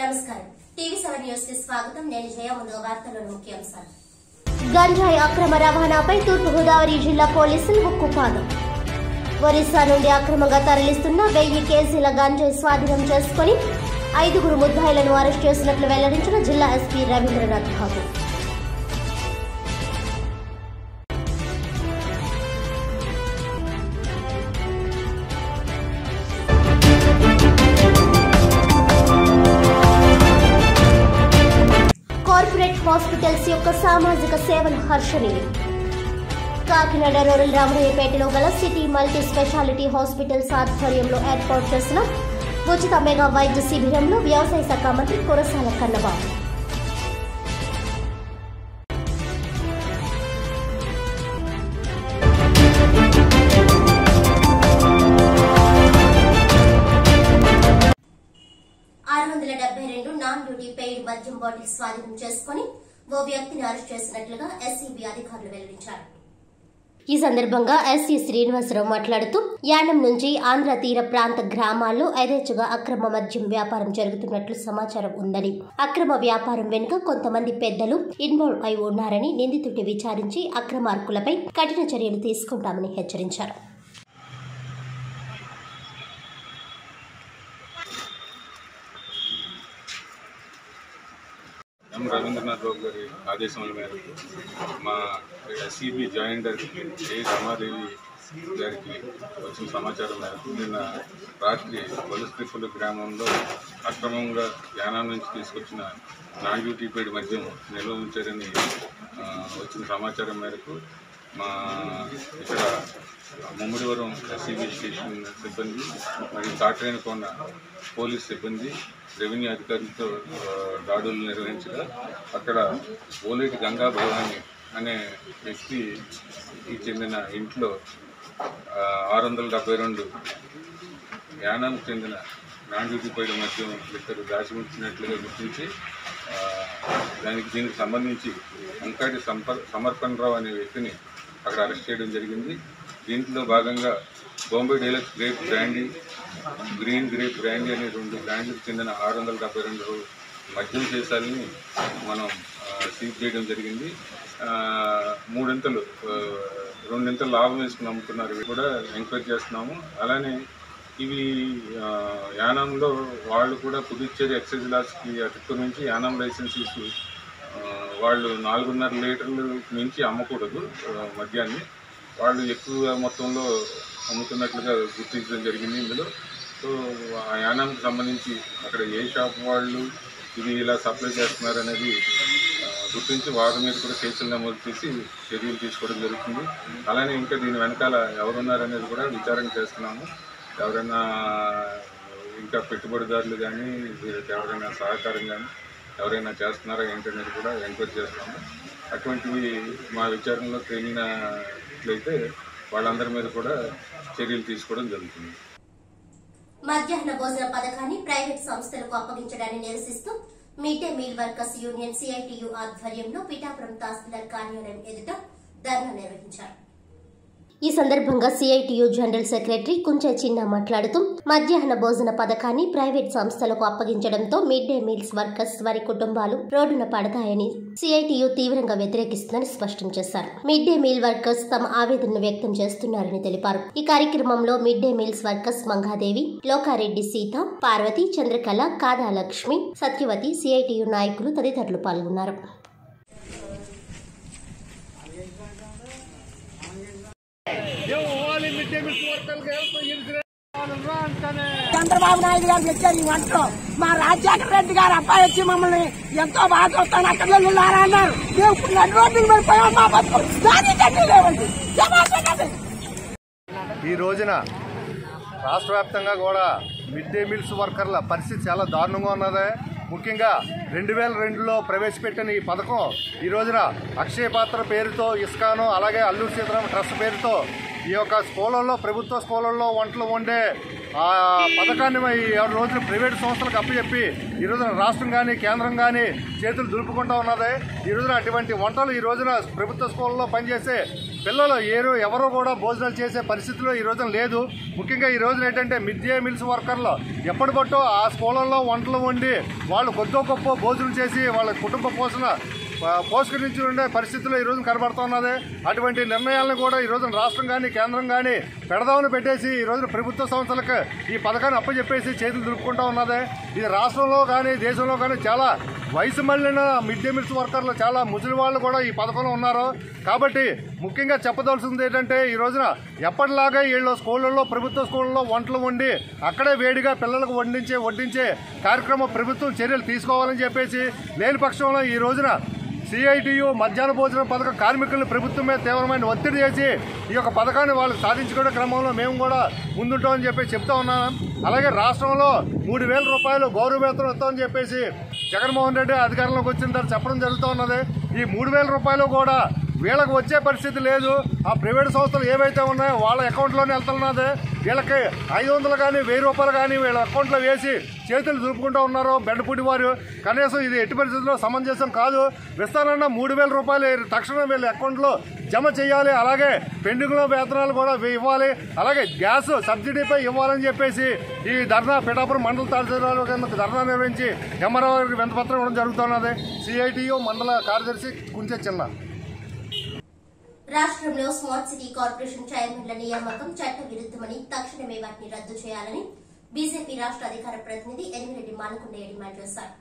నమస్కారం. TV seven న్యూస్కి స్వాగతం. నేను జయ ముందుగా ముఖ్యాంశాలు. గంజాయి అక్రమ రవాణాపై తూర్పుగోదావరి జిల్లా పోలీసులు ఉక్కుపాదం. ఒరిస్సా నుండి అక్రమంగా తరలిస్తున్న వెయ్యి కేజీల గంజాయి స్వాధీనం చేసుకుని ఐదుగురు ముద్దాయిలను అరెస్ట్ చేసినట్లు వెల్లడించిన జిల్లా ఎస్పీ రవీంద్రనాథ్ ఠాకూర్ యొక్క సామాజిక సేవలు హర్షణీయం కాకినాడ రూరల్ రామరాయపేటలో గల సిటీ మల్టీ స్పెషాలిటీ హాస్పిటల్స్ ఆధ్వర్యంలో ఏర్పాటు చేసిన ఉచిత మెగా వైద్య శిబిరంలో వ్యవసాయ శాఖ మంత్రి కురసాల కన్నబాబు. ఆరు వందల డెబ్బై రెండు నాన్ డ్యూటీ పెయిడ్ మద్యం బాటిల్ స్వాధీనం చేసుకుని ఓ వ్యక్తిని అరెస్ట్ చేసినట్లుగా ఎస్సీబీ అధికారులు వెల్లడించారు. ఈ సందర్భంగా ఎస్సీ శ్రీనివాసరావు మాట్లాడుతూ యానం నుంచి ఆంధ్ర తీర ప్రాంత గ్రామాల్లో యథేచ్ఛగా అక్రమ మద్యం వ్యాపారం జరుగుతున్నట్లు సమాచారం ఉందని అక్రమ వ్యాపారం వెనుక కొంతమంది పెద్దలు ఇన్వాల్వ్ అయి ఉన్నారని నిందితుడి విచారించి అక్రమార్కులపై కఠిన చర్యలు తీసుకుంటామని హెచ్చరించారు. రవీంద్రనాథ్ రావు గారి ఆదేశముల మేరకు మా SCB joint director A Ramadevi గారికి వచ్చిన సమాచారం మేరకు నిన్న రాత్రి బలుస్త్రిపుల గ్రామంలో అక్రమంగా యానం నుంచి తీసుకొచ్చిన నాన్ డ్యూటీ పెయిడ్ మద్యం నిల్వ ఉంచారని వచ్చిన సమాచారం మేరకు మా ఇక్కడ ముమ్మడివరం ఎస్సీబీ స్టేషన్ సిబ్బంది మరియు కాట్రేని కొన్న పోలీస్ సిబ్బంది రెవెన్యూ అధికారులతో దాడులు నిర్వహించగా అక్కడ ఓలేటి గంగా భవాని అనే వ్యక్తికి చెందిన ఇంట్లో ఆరు వందల డెబ్బై రెండు యానానికి చెందిన నాన్ డ్యూటీ పైన మద్యం లిక్కర్ గుర్తించి దానికి దీనికి సంబంధించి అంకాటి సంపర్ సమర్పణరావు అనే వ్యక్తిని అక్కడ అరెస్ట్ చేయడం జరిగింది. దీంట్లో భాగంగా Bombay deluxe grape brandy green grape brandy అనే రెండు బ్రాండ్లకు చెందిన ఆరు వందల డెబ్బై రెండు మద్యం దేశాలని మనం సీజ్ చేయడం జరిగింది. మూడింతలు రెండింతలు లాభం వేసుకుని అమ్ముతున్నారు. ఇవి కూడా ఎంక్వైరీ చేస్తున్నాము. అలానే ఇవి యానంలో వాళ్ళు కూడా పుదుచ్చేరి ఎక్సైజ్ లాస్కి అతిక్రమించి యానం లైసెన్స్ ఇస్తూ వాళ్ళు నాలుగున్నర లీటర్లు మించి అమ్మకూడదు మద్యాన్ని. వాళ్ళు ఎక్కువ మొత్తంలో అమ్ముతున్నట్లుగా గుర్తించడం జరిగింది ఇందులో. సో ఆ యానానికి సంబంధించి అక్కడ ఏ షాప్ వాళ్ళు ఇది ఇలా సప్లై చేస్తున్నారు అనేది గుర్తించి వారి మీద కూడా కేసులు నమోదు చేసి చర్యలు తీసుకోవడం జరుగుతుంది. అలానే ఇంకా దీని వెనకాల ఎవరున్నారనేది కూడా విచారణ చేస్తున్నాము. ఎవరైనా ఇంకా పెట్టుబడిదారులు కానీ వీరికి ఎవరైనా సహకారం కానీ ఎవరైనా చేస్తున్నారా ఏంటనేది కూడా ఎంక్వైరీ చేస్తాము. అటువంటివి మా విచారణలో తేలినట్లయితే వాళ్ళందరి మీద కూడా చర్యలు తీసుకోవడం జరుగుతుంది. మధ్యాహ్న భోజన పథకాన్ని ప్రైవేట్ సంస్థలకు అప్పగించడాన్ని నిరసిస్తూ mid day meal workers union CITU ఆధ్వర్యంలో పిఠాపురం తహసీల్దార్ కార్యాలయం ఎదుట ధర్నా నిర్వహించారు. ఈ సందర్భంగా సిఐటియు జనరల్ సెక్రటరీ కుంచె చిన్న మాట్లాడుతూ మధ్యాహ్న భోజన పథకాన్ని ప్రైవేట్ సంస్థలకు అప్పగించడంతో మిడ్ డే మీల్స్ వర్కర్స్ వారి కుటుంబాలు రోడ్డున పడతాయని సిఐటియు తీవ్రంగా వ్యతిరేకిస్తుందని స్పష్టం చేశారు. మిడ్ డే మీల్ వర్కర్స్ తమ ఆవేదనను వ్యక్తం చేస్తున్నారని తెలిపారు. ఈ కార్యక్రమంలో mid day meals workers Mangadevi Lokareddy Sita Parvathi Chandrakala Kada Lakshmi Satyavathi CITU నాయకులు తదితరులు పాల్గొన్నారు. చంద్రబాబు నాయుడు గారు తెచ్చారు ఈ వంటలో. మా రాజశేఖర రెడ్డి గారు అబ్బాయి వచ్చి మమ్మల్ని ఎంతో బాగా చూస్తాను అక్కడ వెళ్ళారా అన్నారు. మేము ఇప్పుడు రెండు రోజులు పడిపోయాం. మా బతుకు ఈ రోజున రాష్ట్ర వ్యాప్తంగా కూడా మిడ్ డే మీల్స్ వర్కర్ల పరిస్థితి చాలా దారుణంగా ఉన్నది. ముఖ్యంగా రెండు వేల రెండులో ప్రవేశపెట్టిన ఈ పథకం ఈ రోజున అక్షయ పాత్ర పేరుతో ఇస్కాను అలాగే అల్లూరు సీతారామ ట్రస్ట్ పేరుతో ఈ యొక్క స్కూళ్ళల్లో ప్రభుత్వ స్కూళ్ళల్లో వంటలు వండే ఆ పథకాన్ని మరి రోజులు ప్రైవేటు ప్రైవేట్ సంస్థలకు అప్పచెప్పి ఈ రోజున రాష్ట్రం కానీ కేంద్రం కానీ చేతులు దులుపుకుంటూ ఉన్నది. ఈ రోజున అటువంటి వంటలు ఈ రోజున ప్రభుత్వ స్కూళ్ళలో పనిచేసే పిల్లలు ఏరు ఎవరు కూడా భోజనాలు చేసే పరిస్థితిలో ఈ రోజున లేదు. ముఖ్యంగా ఈ రోజున ఏంటంటే మిడ్ డే మీల్స్ వర్కర్లు ఎప్పటికట్టో ఆ స్కూళ్ళల్లో వంటలు వండి వాళ్ళు కొద్దో గొప్ప భోజనం చేసి వాళ్ళ కుటుంబ పోషణ ఆ, ఉండే పరిస్థితుల్లో ఈ కనబడుతూ కనబడుతున్నది అటువంటి నిర్ణయాలను కూడా ఈ రోజున రాష్ట్రం కానీ కేంద్రం కానీ పెడదామని పెట్టేసి ఈ రోజున ప్రభుత్వ సంస్థలకు ఈ పథకాన్ని అప్పచెప్పేసి చేతులు దులుపుకుంటూ ఉన్నది. ఇది రాష్ట్రంలో కానీ దేశంలో కానీ చాలా వయసు మళ్ళిన మిడ్ డే మీల్స్ వర్కర్లు చాలా ముసలి వాళ్ళు కూడా ఈ పథకంలో ఉన్నారు. కాబట్టి ముఖ్యంగా చెప్పదలసింది ఏంటంటే ఈ రోజున ఎప్పటిలాగా వీళ్ళు స్కూళ్ళల్లో ప్రభుత్వ స్కూళ్ళలో వంటలు వండి అక్కడే వేడిగా పిల్లలకు వండించే వడ్డించే కార్యక్రమం ప్రభుత్వం చర్యలు తీసుకోవాలని చెప్పేసి లేని పక్షంలో ఈ రోజున సిఐటియు మధ్యాహ్న భోజన పథకం కార్మికులను ప్రభుత్వమే తీవ్రమైన ఒత్తిడి చేసి ఈ యొక్క పథకాన్ని వాళ్ళు సాధించుకునే క్రమంలో మేము కూడా ముందుంటామని చెప్పి చెప్తా ఉన్నాం అలాగే రాష్ట్రంలో మూడు వేల రూపాయలు గౌరవ వేతనం ఇస్తామని చెప్పేసి జగన్మోహన్ రెడ్డి అధికారంలోకి వచ్చిన తర్వాత చెప్పడం జరుగుతూ ఉన్నది. ఈ మూడు వేల రూపాయలు కూడా వీళ్ళకి వచ్చే పరిస్థితి లేదు. ఆ ప్రైవేట్ సంస్థలు ఏవైతే ఉన్నాయో వాళ్ళ అకౌంట్లోనే వెళ్తున్నది. వీళ్ళకి ఐదు వందలు కానీ వెయ్యి రూపాయలు కానీ వీళ్ళ అకౌంట్లో వేసి చేతులు దులుపుకుంటూ ఉన్నారు బెండపూడి వారు. కనీసం ఇది ఎట్టి పరిస్థితుల్లో సమంజసం కాదు. విస్తారన్న మూడు వేల రూపాయలు తక్షణం వీళ్ళ అకౌంట్లో జమ చేయాలి. అలాగే పెండింగ్లో వేతనాలు కూడా ఇవ్వాలి. అలాగే గ్యాస్ సబ్సిడీపై ఇవ్వాలని చెప్పేసి ఈ ధర్నా పిఠాపురం మండల తహసీల్దార్ కింద ధర్నా నిర్వహించి ఎంఆర్ఓ గారికి వింతపత్రం ఇవ్వడం జరుగుతున్నది. సిఐటియు మండల కార్యదర్శి కుంచె చిన్న. రాష్ట్రంలో స్మార్ట్ సిటీ కార్పొరేషన్ చైర్మన్ల నియామకం చట్ట విరుద్దమని తక్షణమే వాటిని రద్దు చేయాలని బీజేపీ రాష్ట్ర అధికార ప్రతినిధి ఎనిమిరెడ్డి మానకొండయ్య డిమాండ్ చేశారు.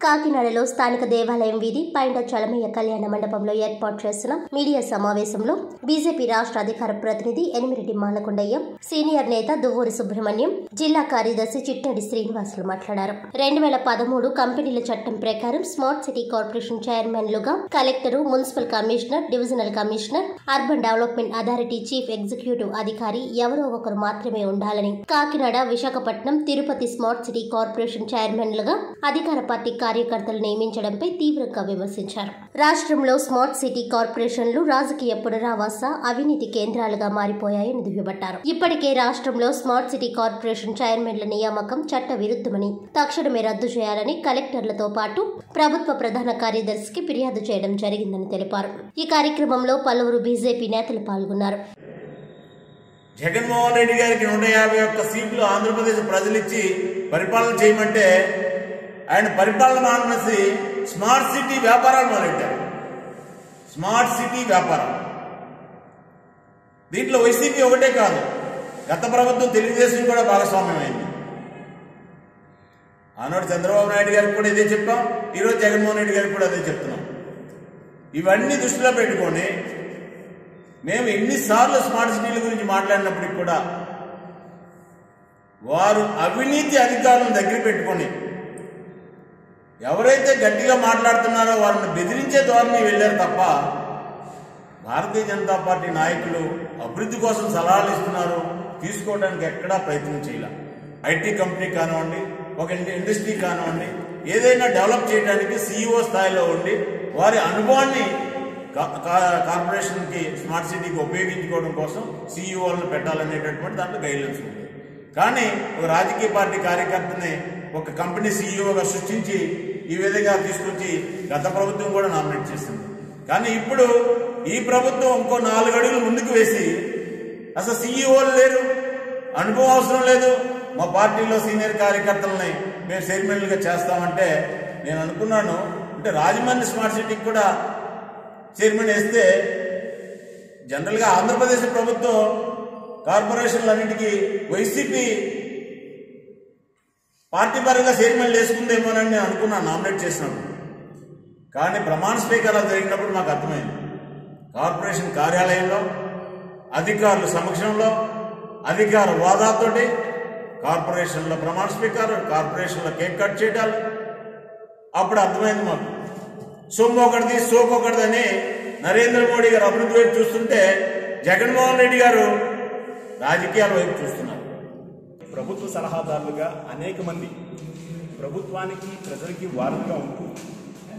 కాకినాడలో స్థానిక దేవాలయం వీధి పైండ చలమయ్య కళ్యాణ మండపంలో ఏర్పాటు చేసిన మీడియా సమావేశంలో బీజేపీ రాష్ట్ర అధికార ప్రతినిధి ఎనిమిరెడ్డి మాలకొండయ్య సీనియర్ నేత దువ్వూరి సుబ్రహ్మణ్యం జిల్లా కార్యదర్శి చిట్టడి శ్రీనివాసులు మాట్లాడారు. రెండు వేల పదమూడు కంపెనీల చట్టం ప్రకారం smart city corporation చైర్మన్లుగా collector municipal commissioner divisional commissioner urban development authority chief executive అధికారి ఎవరో ఒకరు మాత్రమే ఉండాలని Kakinada Visakhapatnam Tirupati smart city corporation చైర్మన్లుగా అధికార పార్టీ కార్యకర్తలు నియమించడంపై తీవ్రంగా విమర్శించారు. రాష్ట్రంలో స్మార్ట్ సిటీ కార్పొరేషన్లు రాజకీయ పునరావాస అవినీతి కేంద్రాలుగా మారిపోయాయని దుయ్యబట్టారు. ఇప్పటికే రాష్ట్రంలో స్మార్ట్ సిటీ కార్పొరేషన్ చైర్మన్ల నియామకం చట్ట విరుద్ధమని తక్షణమే రద్దు చేయాలని కలెక్టర్లతో పాటు ప్రభుత్వ ప్రధాన కార్యదర్శికి ఫిర్యాదు చేయడం జరిగిందని తెలిపారు. ఈ కార్యక్రమంలో పలువురు బీజేపీ నేతలు పాల్గొన్నారు. జగన్మోహన్ రెడ్డి గారికి నూట యాభై ఒక్క సీట్లు ఆంధ్రప్రదేశ్ ప్రజలిచ్చి పరిపాలన చేయమంటే ఆయన పరిపాలన మానేసి స్మార్ట్ సిటీ వ్యాపారాలు మొదలెట్టారు. స్మార్ట్ సిటీ వ్యాపారం దీంట్లో వైసీపీ ఒకటే కాదు గత ప్రభుత్వం తెలుగుదేశం కూడా భాగస్వామ్యమైంది. ఆనాడు చంద్రబాబు నాయుడు గారికి కూడా ఇదే చెప్పాం ఈరోజు జగన్మోహన్ రెడ్డి గారికి కూడా అదే చెప్తున్నాం. ఇవన్నీ దృష్టిలో పెట్టుకొని మేము ఎన్నిసార్లు స్మార్ట్ సిటీల గురించి మాట్లాడినప్పటికి కూడా వారు అవినీతి అధికారులను దగ్గర పెట్టుకొని ఎవరైతే గట్టిగా మాట్లాడుతున్నారో వారిని బెదిరించే ధోరణి వెళ్ళారు తప్ప భారతీయ జనతా పార్టీ నాయకులు అభివృద్ధి కోసం సలహాలు ఇస్తున్నారు. తీసుకోవడానికి ఎక్కడా ప్రయత్నం చేయాల. ఐటీ కంపెనీ కానివ్వండి ఒక ఇండస్ట్రీ కానివ్వండి ఏదైనా డెవలప్ చేయడానికి సీఈఓ స్థాయిలో ఉండి వారి అనుభవాన్ని కా- కా- కార్పొరేషన్కి స్మార్ట్ సిటీకి ఉపయోగించుకోవడం కోసం సీఈఓలను పెట్టాలనేటటువంటి దాంట్లో గైడ్లైన్స్ ఉంది కానీ ఒక రాజకీయ పార్టీ కార్యకర్తని ఒక కంపెనీ సీఈఓగా సృష్టించి ఈ విధంగా తీసుకొచ్చి గత ప్రభుత్వం కూడా నామినేట్ చేసింది. కానీ ఇప్పుడు ఈ ప్రభుత్వం ఇంకో నాలుగు అడుగులు ముందుకు వేసి అసలు సీఈఓలు లేరు అనుభవం అవసరం లేదు మా పార్టీలో సీనియర్ కార్యకర్తలని మేము చైర్మన్లుగా చేస్తామంటే నేను అనుకున్నాను అంటే రాజమండ్రి స్మార్ట్ సిటీకి కూడా చైర్మన్ వేస్తే జనరల్గా ఆంధ్రప్రదేశ్ ప్రభుత్వం కార్పొరేషన్లన్నింటికి వైసీపీ పార్టీ పరంగా చైర్మన్ వేసుకుందేమోనని నేను అనుకున్నాను నామినేట్ చేసినప్పుడు కానీ ప్రమాణ స్వీకారాలు జరిగినప్పుడు నాకు అర్థమైంది. కార్పొరేషన్ కార్యాలయంలో అధికారుల సమక్షంలో అధికార వాదాతోటి కార్పొరేషన్లో ప్రమాణ స్వీకారం కార్పొరేషన్లో కేక్ కట్ చేయటాలు. అప్పుడు అర్థమైంది మాకు. సొమ్ము ఒకటిది సోపు ఒకటిది అని నరేంద్ర మోడీ గారు అభివృద్ధి వైపు చూస్తుంటే జగన్మోహన్ రెడ్డి గారు రాజకీయాల వైపు చూస్తున్నారు. ప్రభుత్వ సలహాదారులుగా అనేక మంది ప్రభుత్వానికి ప్రజలకి వారధిగా ఉంటూ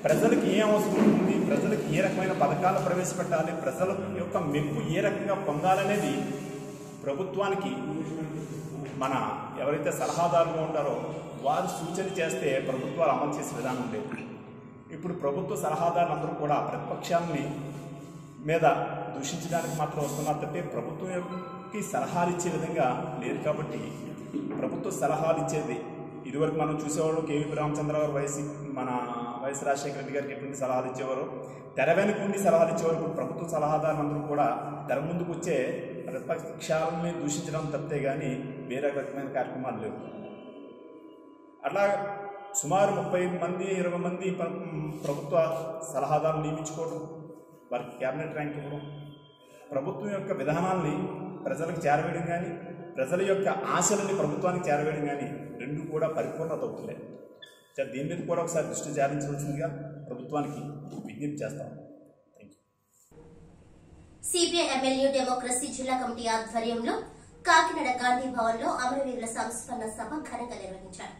ప్రజలకు ఏం అవసరం ఉంది ప్రజలకు ఏ రకమైన పథకాలు ప్రవేశపెట్టాలి ప్రజల యొక్క మెప్పు ఏ రకంగా పొందాలనేది ప్రభుత్వానికి మన ఎవరైతే సలహాదారులుగా ఉంటారో వారు సూచన చేస్తే ప్రభుత్వాలు అమలు చేసే విధానం లేదు. ఇప్పుడు ప్రభుత్వ సలహాదారులందరూ కూడా ప్రతిపక్షాలని మీద దూషించడానికి మాత్రం వస్తున్నారు తప్పితే ప్రభుత్వం సలహాలు ఇచ్చే విధంగా లేదు కాబట్టి ప్రభుత్వ సలహాలు ఇచ్చేది. ఇదివరకు మనం చూసేవాళ్ళు కేవీ రామచంద్ర గారు వయసు మన వైఎస్ రాజశేఖర రెడ్డి గారికి ఎటువంటి సలహాలు ఇచ్చేవారు? తెర వెనుక ఉండి సలహాలు ఇచ్చేవారు. ఇప్పుడు ప్రభుత్వ సలహాదారులందరూ కూడా తెర ముందుకు వచ్చే ప్రతిపక్షాలని దూషించడం తప్పితే కానీ వేరే రకమైన కార్యక్రమాలు లేవు. అట్లా సుమారు ముప్పై మంది ఇరవై మంది ప్రభుత్వ సలహాదారులు నియమించుకోవడం వారికి క్యాబినెట్ ర్యాంక్ ఇవ్వడం ప్రభుత్వం యొక్క విధానాల్ని ప్రజలకు చేరవేయడం కానీ ప్రజల యొక్క ఆశలని ప్రభుత్వానికి చేరవేయడం కానీ రెండు కూడా పరిపూర్ణత అవుతున్నాయి సరే దీని మీద కూడా ఒకసారి దృష్టి సారించవలసిందిగా ప్రభుత్వానికి విజ్ఞప్తి చేస్తాం. Thank you CPI MLA democracy జిల్లా కమిటీ ఆధ్వర్యంలో కాకినాడ గాంధీ భవన్లో అమరవీరుల సంస్మరణ సభ ఘనంగా నిర్వహించారు.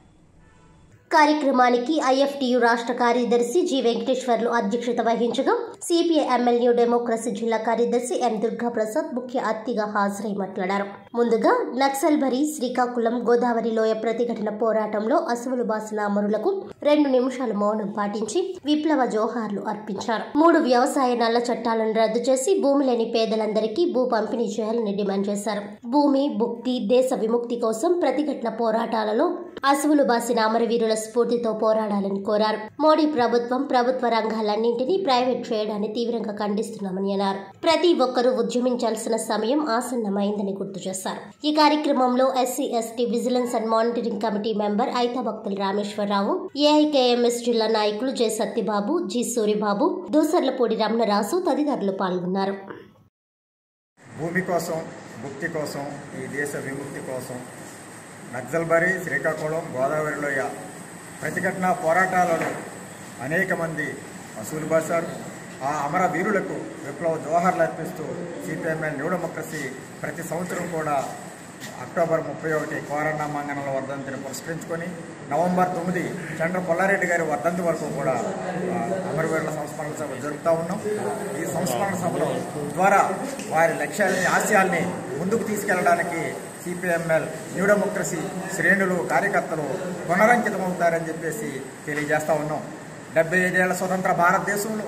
కార్యక్రమానికి ఐఎఫ్టియు రాష్ట్ర కార్యదర్శి జి వెంకటేశ్వర్లు అధ్యక్షత వహించగా సిపిఐ ఎమ్మెల్యే డెమోక్రసీ జిల్లా కార్యదర్శి ఎన్ దుర్గాప్రసాద్ ముఖ్య అతిథిగా హాజరై మాట్లాడారు. ముందుగా నక్సల్బరి శ్రీకాకుళం గోదావరి లోయ ప్రతిఘటన పోరాటంలో అసువులు బాసిన అమరులకు రెండు నిమిషాలు మౌనం పాటించి విప్లవ జోహార్లు అర్పించారు. మూడు వ్యవసాయ నల్ల చట్టాలను రద్దు చేసి భూమి లేని పేదలందరికీ భూ పంపిణీ చేయాలని డిమాండ్ చేశారు. భూమి భుక్తి దేశ విముక్తి కోసం ప్రతిఘటన పోరాటాలలో అసువులు బాసిన అమరవీరుల స్ఫూర్తితో పోరాడాలని కోరారు. మోడీ ప్రభుత్వం ప్రభుత్వ రంగాలన్నింటినీ ప్రైవేట్ చేయడాన్ని తీవ్రంగా ఖండిస్తున్నామని అన్నారు. ప్రతి ఒక్కరూ ఉద్యమించాల్సిన సమయం ఆసన్నమైందని గుర్తు చేశారు. ఈ కార్యక్రమంలో SC ST vigilance and monitoring committee member Aitha Rameswararao Rameswararao AIKMS జిల్లా నాయకులు జె సత్యబాబు జి సూరిబాబు దూసర్లపూడి రమణరాజు తదితరులు పాల్గొన్నారు. భూమి కోసం ముక్తి కోసం ఈ దేశ విముక్తి కోసం నక్సల్బరి శ్రీకాకుళం గోదావరి లోయ ప్రతిఘటన పోరాటాలలో అనేక మంది వసూలు బాశారు ఆ అమర వీరులకు విప్లవ జోహర్లు అర్పిస్తూ సిపిఎంఎల్ న్యూ డెమోక్రసీ ప్రతి సంవత్సరం కూడా అక్టోబర్ ముప్పై ఒకటి కోరన్న మంగళల వర్ధంతిని పురస్కరించుకొని నవంబర్ తొమ్మిది చంద్ర కొల్లారెడ్డి గారి వర్ధంతి వరకు కూడా అమరవీరుల సంస్మరణ సభ జరుపుతూ ఉన్నాం. ఈ సంస్మరణ సభలో ద్వారా వారి లక్ష్యాలని ఆశయాల్ని ముందుకు తీసుకెళ్ళడానికి సిపిఎంఎల్ న్యూ డెమోక్రసీ శ్రేణులు కార్యకర్తలు పునరంకితమవుతారని చెప్పేసి తెలియజేస్తూ ఉన్నాం. డెబ్బై ఐదేళ్ళ స్వతంత్ర భారతదేశంలో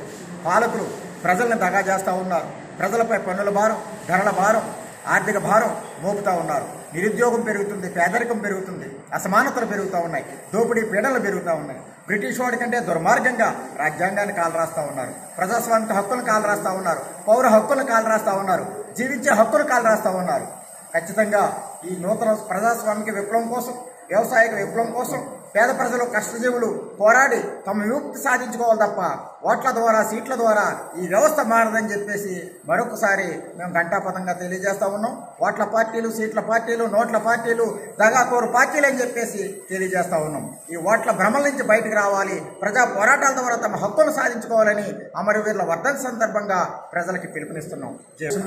పాలకులు ప్రజల్ని దగా చేస్తూ ఉన్నారు. ప్రజలపై పన్నుల భారం ధరల భారం ఆర్థిక భారం మోపుతా ఉన్నారు. నిరుద్యోగం పెరుగుతుంది పేదరికం పెరుగుతుంది అసమానతలు పెరుగుతూ ఉన్నాయి దోపిడీ పీడలు పెరుగుతూ ఉన్నాయి. బ్రిటిష్ వాడి కంటే దుర్మార్గంగా రాజ్యాంగాన్ని కాలరాస్తూ ఉన్నారు. ప్రజాస్వామిక హక్కులను కాలు రాస్తా ఉన్నారు. పౌర హక్కులను కాలరాస్తూ ఉన్నారు. జీవించే హక్కును కాలరాస్తూ ఉన్నారు. ఖచ్చితంగా ఈ నూతన ప్రజాస్వామిక విప్లవం కోసం వ్యవసాయక విప్లవం కోసం పేద ప్రజలు కష్టజీవులు పోరాడి తమ విముక్తి సాధించుకోవాలి తప్ప ఓట్ల ద్వారా సీట్ల ద్వారా ఈ వ్యవస్థ మారదని చెప్పేసి మరొకసారి మేము ఘంటాపథంగా తెలియజేస్తా ఉన్నాం. ఓట్ల పార్టీలు సీట్ల పార్టీలు నోట్ల పార్టీలు దగాకోరు పార్టీలు అని చెప్పేసి తెలియజేస్తా ఉన్నాం. ఈ ఓట్ల భ్రమల నుంచి బయటకు రావాలి. ప్రజా పోరాటాల ద్వారా తమ హక్కులు సాధించుకోవాలని అమరవీరుల వర్ధన సందర్భంగా ప్రజలకి పిలుపునిస్తున్నాం.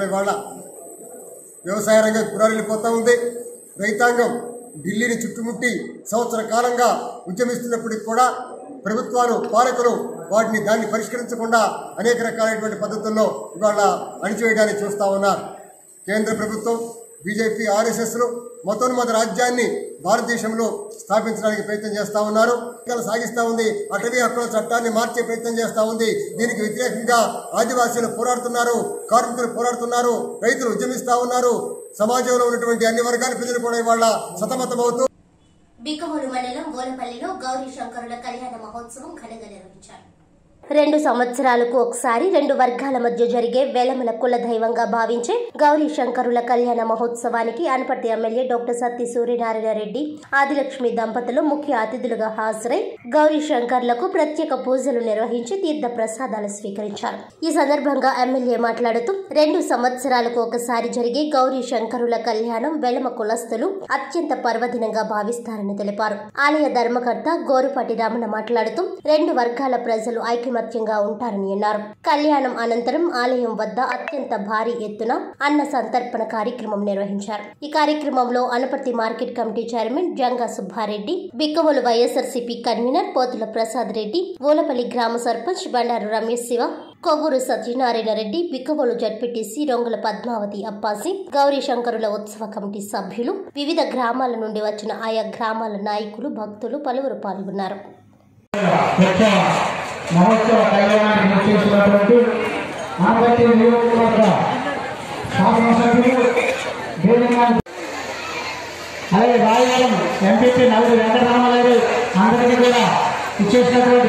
ఇవాళ వ్యవసాయ రంగం పురారిల్లిపోతూ ఉంది. రైతాంగం ఢిల్లీని చుట్టుముట్టి సంవత్సర కాలంగా ఉద్యమిస్తున్నప్పటికి కూడా ప్రభుత్వాలు పాలకులు వాటిని దాన్ని పరిష్కరించకుండా అనేక రకాలైనటువంటి పద్ధతుల్లో ఇవాళ అణిచివేయడానికి చూస్తా ఉన్నారు. కేంద్ర ప్రభుత్వం బీజేపీ ఆర్ఎస్ఎస్లు మతోన్మత రాజ్యాన్ని భారతదేశంలో స్థాపించడానికి ప్రయత్నం చేస్తా ఉన్నారు. ఇంకా సాగిస్తా ఉంది. అటవీ హక్కుల చట్టాన్ని మార్చే ప్రయత్నం చేస్తా ఉంది. దీనికి వ్యతిరేకంగా ఆదివాసీలు పోరాడుతున్నారు. కార్మికులు పోరాడుతున్నారు. రైతులు ఉద్యమిస్తా ఉన్నారు. సమాజంలో ఉన్నటువంటి అన్ని వర్గాల ప్రజలు కూడా ఇవాళ సతమతమవుతూ బిక్కవోలు మండలం బోలపల్లిలో గౌరీ శంకరుల కళ్యాణ మహోత్సవం ఘనంగా నిర్వహించారు. రెండు సంవత్సరాలకు ఒకసారి రెండు వర్గాల మధ్య జరిగే వేలముల కుల దైవంగా భావించే గౌరీ శంకరుల కళ్యాణ మహోత్సవానికి అనపర్తి ఎమ్మెల్యే డాక్టర్ సత్తి సూర్యనారాయణ రెడ్డి ఆదిలక్ష్మి దంపతులు ముఖ్య అతిథులుగా హాజరై గౌరీ శంకర్లకు ప్రత్యేక పూజలు నిర్వహించి తీర్థ ప్రసాదాలు స్వీకరించారు. ఈ సందర్భంగా ఎమ్మెల్యే మాట్లాడుతూ రెండు సంవత్సరాలకు ఒకసారి జరిగే గౌరీ శంకరుల కళ్యాణం వెలమ కులస్తులు అత్యంత పర్వదినంగా భావిస్తారని తెలిపారు. ఆలయ ధర్మకర్త గోరుపాటి రమణ మాట్లాడుతూ రెండు వర్గాల ప్రజలు ఐక్యం ఐకమత్యంగా ఉంటారని అన్నారు. కళ్యాణం అనంతరం ఆలయం వద్ద అత్యంత భారీ ఎత్తున అన్న సంతర్పణ కార్యక్రమం నిర్వహించారు. ఈ కార్యక్రమంలో Anaparthi market committee chairman Janga Subbareddy Bikkavolu YSRCP convener Pothula Prasad Reddy Olapalli గ్రామ సర్పంచ్ బండారు రమేష్ శివ కొవ్వూరు సత్యనారాయణ రెడ్డి బిక్కవోలు జడ్పీటీసీ రొంగుల పద్మావతి అప్పాసి గౌరీ శంకరుల ఉత్సవ కమిటీ సభ్యులు వివిధ గ్రామాల నుండి వచ్చిన ఆయా గ్రామాల నాయకులు భక్తులు పలువురు పాల్గొన్నారు. గొప్ప మహోత్సవ కళ్యాణానికి ముఖ్యించినటువంటి ఆంధ్రప్రదేశ్ నియోజకవర్గ శాసనసభ్యులు అలాగే రాయవరం ఎంపీపీ నలుగురు వెంకటరామారెడ్డి అందరికీ కూడా ఇచ్చేసినటువంటి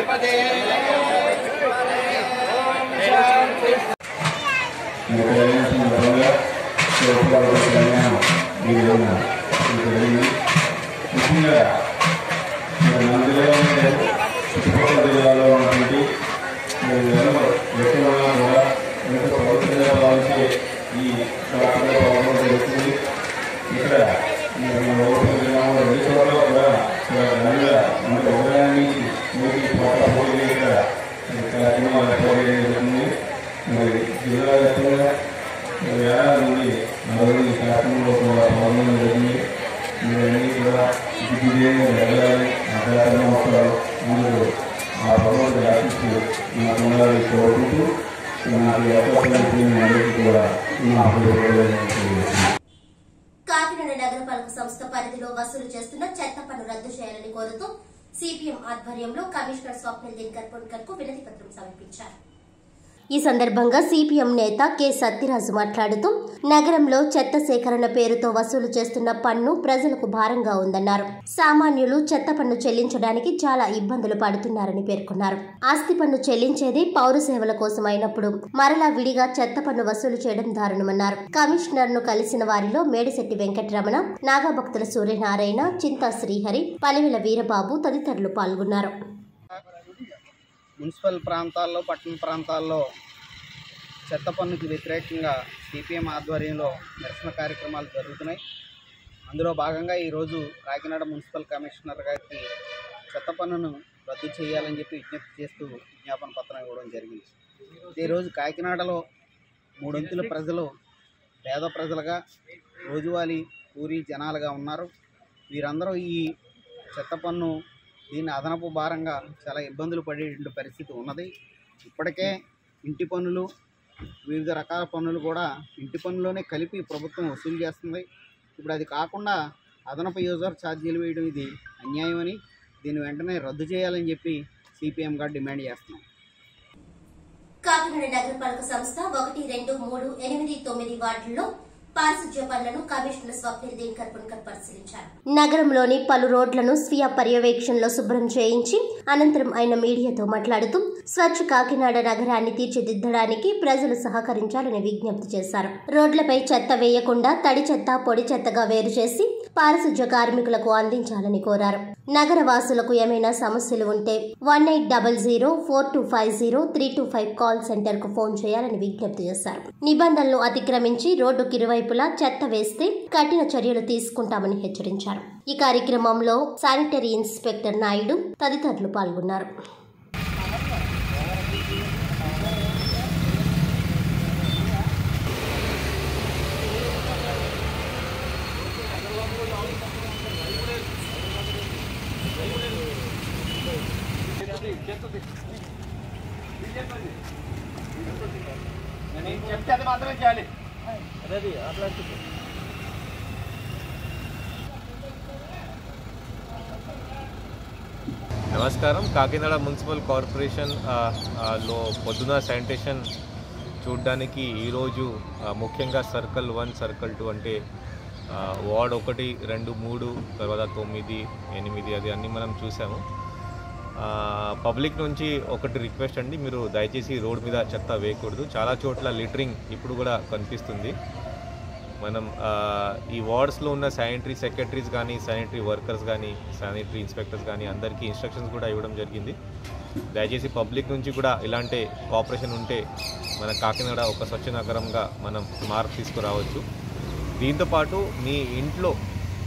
పెద్ద- ముఖ్యంగా మన జిల్లాలో ఉంటే చుట్టుపక్కల జిల్లాలో ఉన్నటువంటి మరి ఎవరు ఎక్కడ ఉన్నా కూడా ఎంత పవిత్రంగా భావించే ఈ ప్రాంతంలో పాల్గొనడం జరుగుతుంది ఇక్కడ మరి మన ఓపెన్ గ్రామంలో రెండు చోట్ల కూడా చాలా ఘనంగా మన ఉదయానికి మూడు పాట పోటీ ఇక్కడ ఈ కార్యక్రమాలు ఏర్పాటు చేయడం జరుగుతుంది మరి జిల్లా వ్యాప్తంగా మరి వేలాది మంది నలుగురు ఈ కార్యక్రమంలో కూడా పాల్గొనడం జరిగింది కూడా వస్తారు ఆ భగవంతుడు ఆశిస్తూ కోరుకుంటూ నాకు అవకాశం అందరికీ కూడా నా కాకినాడ నగరపాలక సంస్థ పరిధిలో వసూలు చేస్తున్న చెత్త పన్ను రద్దు చేయాలని కోరుతూ సిపిఎం ఆధ్వర్యంలో కమిషనర్ స్వప్నిల్ దినకర్ పుణ్కర్కు వినతి పత్రం సమర్పించారు. ఈ సందర్భంగా సిపిఎం నేత కె సత్యరాజు మాట్లాడుతూ నగరంలో చెత్త సేకరణ పేరుతో వసూలు చేస్తున్న పన్ను ప్రజలకు భారంగా ఉందన్నారు. సామాన్యులు చెత్త పన్ను చెల్లించడానికి చాలా ఇబ్బందులు పడుతున్నారని పేర్కొన్నారు. ఆస్తి పన్ను చెల్లించేది పౌర సేవల కోసం అయినప్పుడు మరలా విడిగా చెత్త పన్ను వసూలు చేయడం దారుణమన్నారు. కమిషనర్ను కలిసిన వారిలో మేడిశెట్టి వెంకటరమణ నాగభక్తుల సూర్యనారాయణ చింతా శ్రీహరి పలివెల వీరబాబు తదితరులు పాల్గొన్నారు. మున్సిపల్ ప్రాంతాల్లో పట్టణ ప్రాంతాల్లో చెత్త పన్నుకి వ్యతిరేకంగా సిపిఎం ఆధ్వర్యంలో నిరసన కార్యక్రమాలు జరుగుతున్నాయి. అందులో భాగంగా ఈరోజు కాకినాడ మున్సిపల్ కమిషనర్ గారికి చెత్త పన్నును రద్దు చేయాలని చెప్పి విజ్ఞప్తి చేస్తూ విజ్ఞాపన పత్రం ఇవ్వడం జరిగింది. ఈరోజు కాకినాడలో మూడొంతుల ప్రజలు పేద ప్రజలుగా రోజువారీ కూలీ జనాలుగా ఉన్నారు. వీరందరూ ఈ చెత్త పన్ను దీన్ని అదనపు భారంగా చాలా ఇబ్బందులు పడేటువంటి పరిస్థితి ఉన్నది. ఇప్పటికే ఇంటి పన్నులు వివిధ రకాల పన్నులు కూడా ఇంటి పన్నులోనే కలిపి ప్రభుత్వం వసూలు చేస్తుంది. ఇప్పుడు అది కాకుండా అదనపు యూజర్ ఛార్జీలు వేయడం ఇది అన్యాయమని దీన్ని వెంటనే రద్దు చేయాలని చెప్పి సిపిఎంగా డిమాండ్ చేస్తున్నాం కాకినాడ నగరపాలక సంస్థ ఒకటి రెండు మూడు ఎనిమిది తొమ్మిది వార్డుల్లో పారిశుధ్య పనులను కమిషనర్ స్వప్నిల్ దినకర్ పరిశీలించారు. నగరంలోని పలు రోడ్లను స్వీయ పర్యవేక్షణలో శుభ్రం చేయించి అనంతరం ఆయన మీడియాతో మాట్లాడుతూ స్వచ్ఛ కాకినాడ నగరాన్ని తీర్చిదిద్దడానికి ప్రజలు సహకరించాలని విజ్ఞప్తి చేశారు. రోడ్లపై చెత్త వేయకుండా తడి చెత్త పొడి చెత్తగా వేరు చేసి పారిశుధ్య కార్మికులకు అందించాలని కోరారు. నగర వాసులకు ఏమైనా సమస్యలు ఉంటే one eight double zero four two five zero three two five call సెంటర్కు ఫోన్ చేయాలని విజ్ఞప్తి చేశారు. నిబంధనలు అతిక్రమించి రోడ్డుకి ఇరువైపులా చెత్త వేస్తే కఠిన చర్యలు తీసుకుంటామని హెచ్చరించారు. ఈ కార్యక్రమంలో శానిటరీ ఇన్స్పెక్టర్ నాయుడు తదితరులు పాల్గొన్నారు. చెప్తే అది మాత్రమే చేయాలి. నమస్కారం. కాకినాడ మున్సిపల్ కార్పొరేషన్లో పొద్దున శానిటేషన్ చూడడానికి ఈరోజు ముఖ్యంగా సర్కిల్ వన్ సర్కిల్ టూ అంటే వార్డ్ ఒకటి రెండు మూడు తర్వాత తొమ్మిది ఎనిమిది అది అన్నీ మనం చూసాము. పబ్లిక్ నుంచి ఒకటి రిక్వెస్ట్ అండి. మీరు దయచేసి రోడ్ మీద చెత్త వేయకూడదు. చాలా చోట్ల లిటరింగ్ ఇప్పుడు కూడా కనిపిస్తుంది. మనం ఈ వార్డ్స్లో ఉన్న శానిటరీ సెక్రటరీస్ కానీ శానిటరీ వర్కర్స్ కానీ శానిటరీ ఇన్స్పెక్టర్స్ కానీ అందరికీ ఇన్స్ట్రక్షన్స్ కూడా ఇవ్వడం జరిగింది. దయచేసి పబ్లిక్ నుంచి కూడా ఇలాంటి కోఆపరేషన్ ఉంటే మన కాకినాడ ఒక స్వచ్ఛ నగరంగా మనం మార్పు తీసుకురావచ్చు. దీంతోపాటు మీ ఇంట్లో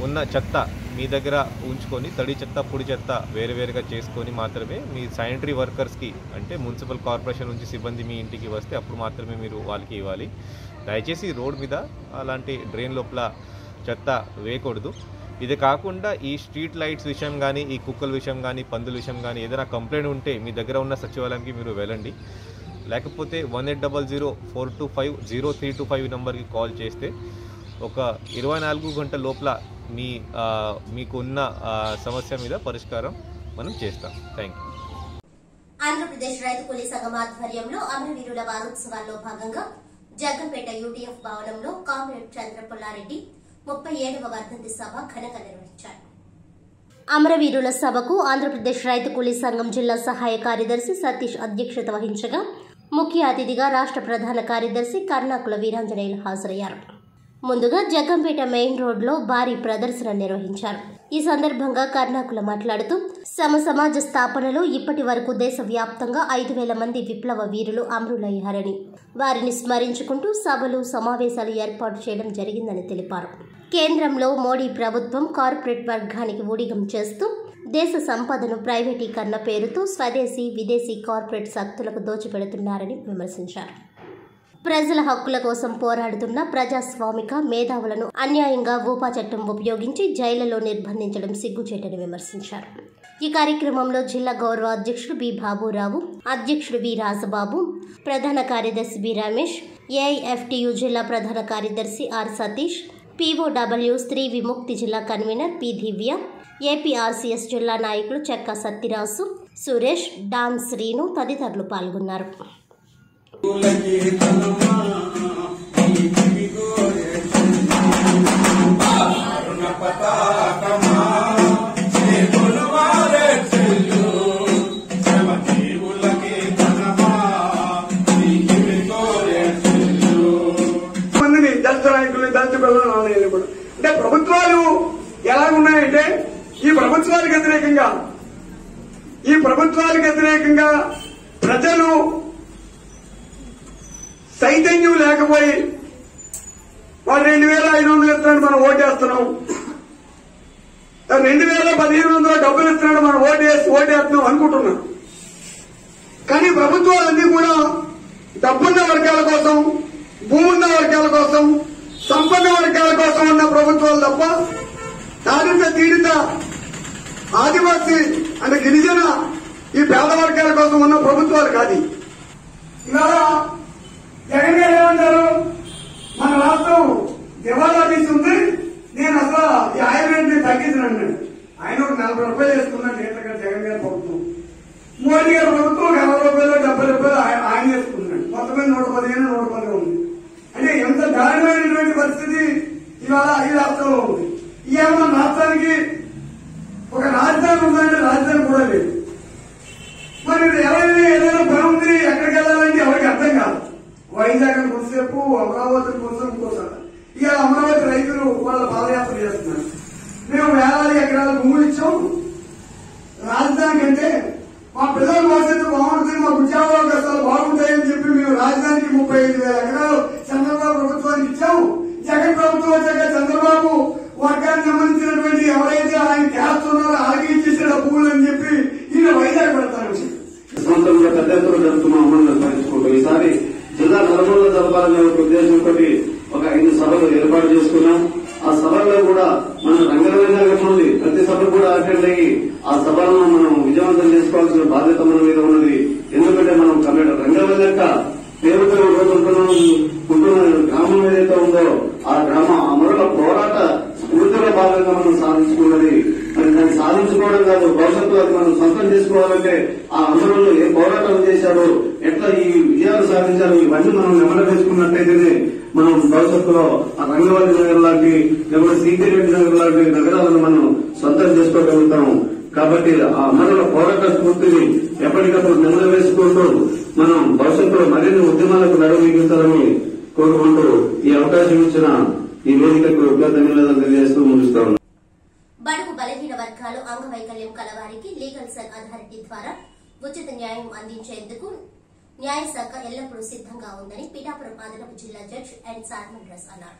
ఉన్న చెత్త మీ దగ్గర ఉంచుకొని తడి చెత్త పొడి చెత్త వేరువేరుగా చేసుకొని మాత్రమే మీ శానిటరీ వర్కర్స్కి అంటే మున్సిపల్ కార్పొరేషన్ నుంచి సిబ్బంది మీ ఇంటికి వస్తే అప్పుడు మాత్రమే మీరు వాళ్ళకి ఇవ్వాలి. దయచేసి రోడ్ మీద అలాంటి డ్రైన్ లోపల చెత్త వేయకూడదు. ఇది కాకుండా ఈ స్ట్రీట్ లైట్స్ విషయం కానీ ఈ కుక్కల విషయం కానీ పందుల విషయం కానీ ఏదైనా కంప్లైంట్ ఉంటే మీ దగ్గర ఉన్న సచివాలయానికి మీరు వెళ్ళండి. లేకపోతే one eight double zero four two five zero three two five నెంబర్కి కాల్ చేస్తే ఒక ఇరవై నాలుగు గంటల లోపల మీ మీకున్న సమస్య మీద పరిష్కారం మనం చేస్తాం. థ్యాంక్ యూ ఆంధ్రప్రదేశ్ రైతు కూలీ సంఘం ఆధ్వర్యంలో అమరవీరుల వారోత్సవాల్లో భాగంగా జగ్గంపేట యూటీఎఫ్ భవనంలో కామ్రేడ్ చంద్రపుల్లారెడ్డి ముప్పై ఏడవ వర్ధంతి సభ ఘనంగా నిర్వహించారు. అమరవీరుల సభకు ఆంధ్రప్రదేశ్ రైతు కూలీ సంఘం జిల్లా సహాయ కార్యదర్శి సతీష్ అధ్యక్షత వహించగా ముఖ్య అతిథిగా రాష్ట్ర ప్రధాన కార్యదర్శి కర్ణాకుల వీరాంజనేయులు హాజరయ్యారు. ముందుగా జగ్గంపేట మెయిన్ రోడ్లో భారీ ప్రదర్శన నిర్వహించారు. ఈ సందర్భంగా కర్ణాకుల మాట్లాడుతూ సమ సమాజ స్థాపనలో ఇప్పటి వరకు దేశవ్యాప్తంగా ఐదు వేల మంది విప్లవ వీరులు అమరులయ్యారని వారిని స్మరించుకుంటూ సభలు సమావేశాలు ఏర్పాటు చేయడం జరిగిందని తెలిపారు. కేంద్రంలో మోడీ ప్రభుత్వం కార్పొరేట్ వర్గానికి ఊడిగం చేస్తూ దేశ సంపదను ప్రైవేటీకరణ పేరుతో స్వదేశీ విదేశీ కార్పొరేట్ శక్తులకు దోచిపెడుతున్నారని విమర్శించారు. ప్రజల హక్కుల కోసం పోరాడుతున్న ప్రజాస్వామిక మేధావులను అన్యాయంగా ఊపా చట్టం ఉపయోగించి జైళ్ళలో నిర్బంధించడం సిగ్గుచేటని విమర్శించారు. ఈ కార్యక్రమంలో జిల్లా గౌరవ అధ్యక్షుడు బి బాబురావు అధ్యక్షుడు వి రాజబాబు ప్రధాన కార్యదర్శి బి రమేష్ ఏఐఎఫ్టియు జిల్లా ప్రధాన కార్యదర్శి ఆర్ సతీష్ పీఓడబ్ల్యూ స్త్రీ విముక్తి జిల్లా కన్వీనర్ పి దివ్య ఏపీఆర్సీఎస్ జిల్లా నాయకులు చెక్క సత్తిరాసు సురేష్ డాన్ శ్రీను తదితరులు పాల్గొన్నారు. అంటే ప్రభుత్వాలు ఎలా ఉన్నాయంటే ఈ ప్రభుత్వాలకు వ్యతిరేకంగా ఈ ప్రభుత్వాలకు వ్యతిరేకంగా ప్రజలు చైతన్యం లేకపోయి వాడు రెండు వేల ఐదు వందలు ఇస్తున్నాడు మనం ఓటేస్తున్నాం రెండు వేల పదిహేను వందల డబ్బులు ఇస్తున్నాడు మనం ఓటేసి ఓటేస్తున్నాం అనుకుంటున్నాం. కానీ ప్రభుత్వాలన్నీ కూడా డబ్బున్న వర్గాల కోసం భూమున్న వర్గాల కోసం సంపన్న వర్గాల కోసం ఉన్న ప్రభుత్వాలు తప్ప దారిద్ర తీరిత ఆదివాసీ అంటే గిరిజన ఈ పేద వర్గాల కోసం ఉన్న ప్రభుత్వాలు కాదు. ఇవాళ జగన్ గారు ఏమంటారు మన రాష్ట్రం దివాలా తీసింది నేను అసలు ఈ ఆయిల్ తగ్గించనండి. ఆయన ఒక నలభై రూపాయలు వేసుకున్నాను ఎట్లా జగన్ గారి ప్రభుత్వం. మోడీ గారి ప్రభుత్వం ఒక అరవై రూపాయలు డెబ్బై రూపాయలు ఆయన- ఆయన మొత్తమే మొత్తం నూట పదిహేను నూట పదిహేను ఉంది. అంటే ఎంత దారుణమైనటువంటి పరిస్థితి ఇవాళ ఈ రాష్ట్రంలో ఉంది. ఇవాళ మన రాష్ట్రానికి ఒక రాజధాని ఉందంటే రాజధాని కూడా లేదు. మరి ఎవరైనా ఏదైనా పని ఉంది ఎక్కడికి వెళ్ళాలంటే ఎవరికి అర్థం కాదు. వైజాగ్ కొంతసేపు అమరావతి కొంచెం కోసం ఇవాళ అమరావతి రైతులు వాళ్ళ పాదయాత్ర చేస్తున్నారు. మేము వేలాది ఎకరాల భూములు ఇచ్చాం రాజధాని కంటే మా పిల్లల భవిష్యత్తు బాగుంటుంది మా ఉద్యోగ కష్టాలు బాగుంటాయని చెప్పి మేము రాజధానికి ముప్పై ఐదు వేల ఎకరాలు చంద్రబాబు ప్రభుత్వానికి ఇచ్చాము. జగన్ ప్రభుత్వం వచ్చాక చంద్రబాబు వర్గానికి సంబంధించినటువంటి ఎవరైతే ఆయన చేస్తున్నారో ఆగి ఇచ్చేసాడు ఆ భూములు అని చెప్పి ఈయన వైజాగ్ పెడతారు సంవత్సరంలో పెద్ద ఎత్తున జరుపుతున్నాం అమలు స్మరించుకుంటూ ఈసారి జిల్లా నలుమూలలో జరపాలనే ఒక ఉద్దేశంతో ఒక ఐదు సభలు ఏర్పాటు చేసుకున్నాం ఆ సభల్లో కూడా మన రంగరంగంగా ఉంది ప్రతి సభ కూడా అటెండ్ అయ్యి ఆ సభలను మనం విజయవంతం చేసుకోవాల్సిన బాధ్యత మన మీద ఉన్నది ఎందుకంటే మనం కన్నడ రంగరంగ పేరుతో రోజుకుంటున్న ఉంటున్న గ్రామం ఏదైతే ఉందో ఆ గ్రామ అమరుల పోరాట స్ఫూర్తిలో భాగంగా మనం సాధించుకున్నది మరి దాన్ని సాధించుకోవడం కాదు భవిష్యత్తులో అది మనం సొంతం చేసుకోవాలంటే ఆ అమరులు ఏ పోరాటం చేశారో ఎట్లా ఈ విజయాలు సాధించారో ఇవన్నీ మనం నెమల వేసుకున్నట్టయితేనే మనం భవిష్యత్తులో ఆ రంగవల్లి నగర్ లాంటి లేకపోతే సీటీ రెడ్డి నగర్ లాంటి నగరాలను మనం సొంతం చేసుకోగలుగుతాం కాబట్టి ఆ అమరుల పోరాట స్ఫూర్తిని ఎప్పటికప్పుడు నెమల వేసుకుంటూ మనం భవిష్యత్తులో మరిన్ని ఉద్యమాలకు నడుమిగించాలని కోరుకుంటూ ఈ అవకాశం ఇచ్చిన ఈ వేదికకు ఇంకా ధన్యవాదాలు తెలియజేస్తూ ముగిస్తా ఉన్నాను బడుగు బలహీన వర్గాలు అంగవైకల్యం కలవారికి లీగల్ సెల్ అథారిటీ ద్వారా ఉచిత న్యాయం అందించేందుకు న్యాయశాఖ ఎల్లప్పుడూ సిద్ధంగా ఉందని అదనపు జిల్లా జడ్జ్ ఎన్ సార్మన్ అన్నారు.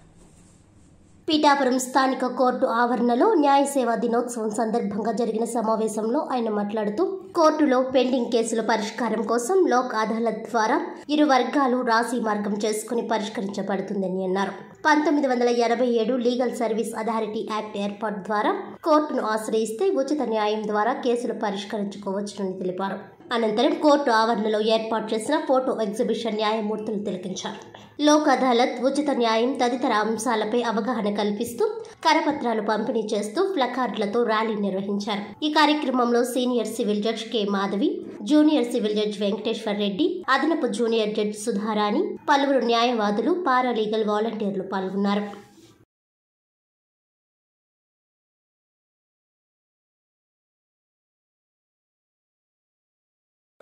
పీఠాపురం స్థానిక కోర్టు ఆవరణలో న్యాయ సేవా దినోత్సవం సందర్భంగా జరిగిన సమావేశంలో ఆయన మాట్లాడుతూ కోర్టులో పెండింగ్ కేసుల పరిష్కారం కోసం లోక్ అదాలత్ ద్వారా ఇరు వర్గాలు రాశి మార్గం చేసుకుని పరిష్కరించబడుతుందని అన్నారు. పంతొమ్మిది వందల ఎనభై ఏడు లీగల్ సర్వీస్ అథారిటీ యాక్ట్ ఏర్పాటు ద్వారా కోర్టును ఆశ్రయిస్తే ఉచిత న్యాయం ద్వారా కేసులు పరిష్కరించుకోవచ్చునని తెలిపారు. అనంతరం కోర్టు ఆవరణలో ఏర్పాటు చేసిన ఫోటో ఎగ్జిబిషన్ న్యాయమూర్తులు తిలకించారు. లోక్ అదాలత్ ఉచిత న్యాయం తదితర అంశాలపై అవగాహన కల్పిస్తూ కరపత్రాలు పంపిణీ చేస్తూ ప్లకార్డులతో ర్యాలీ నిర్వహించారు. ఈ కార్యక్రమంలో senior civil judge K Madhavi junior civil judge Venkateshwar Reddy అదనపు జూనియర్ జడ్జ్ సుధారాణి పలువురు న్యాయవాదులు పారాలీగల్ వాలంటీర్లు పాల్గొన్నారు.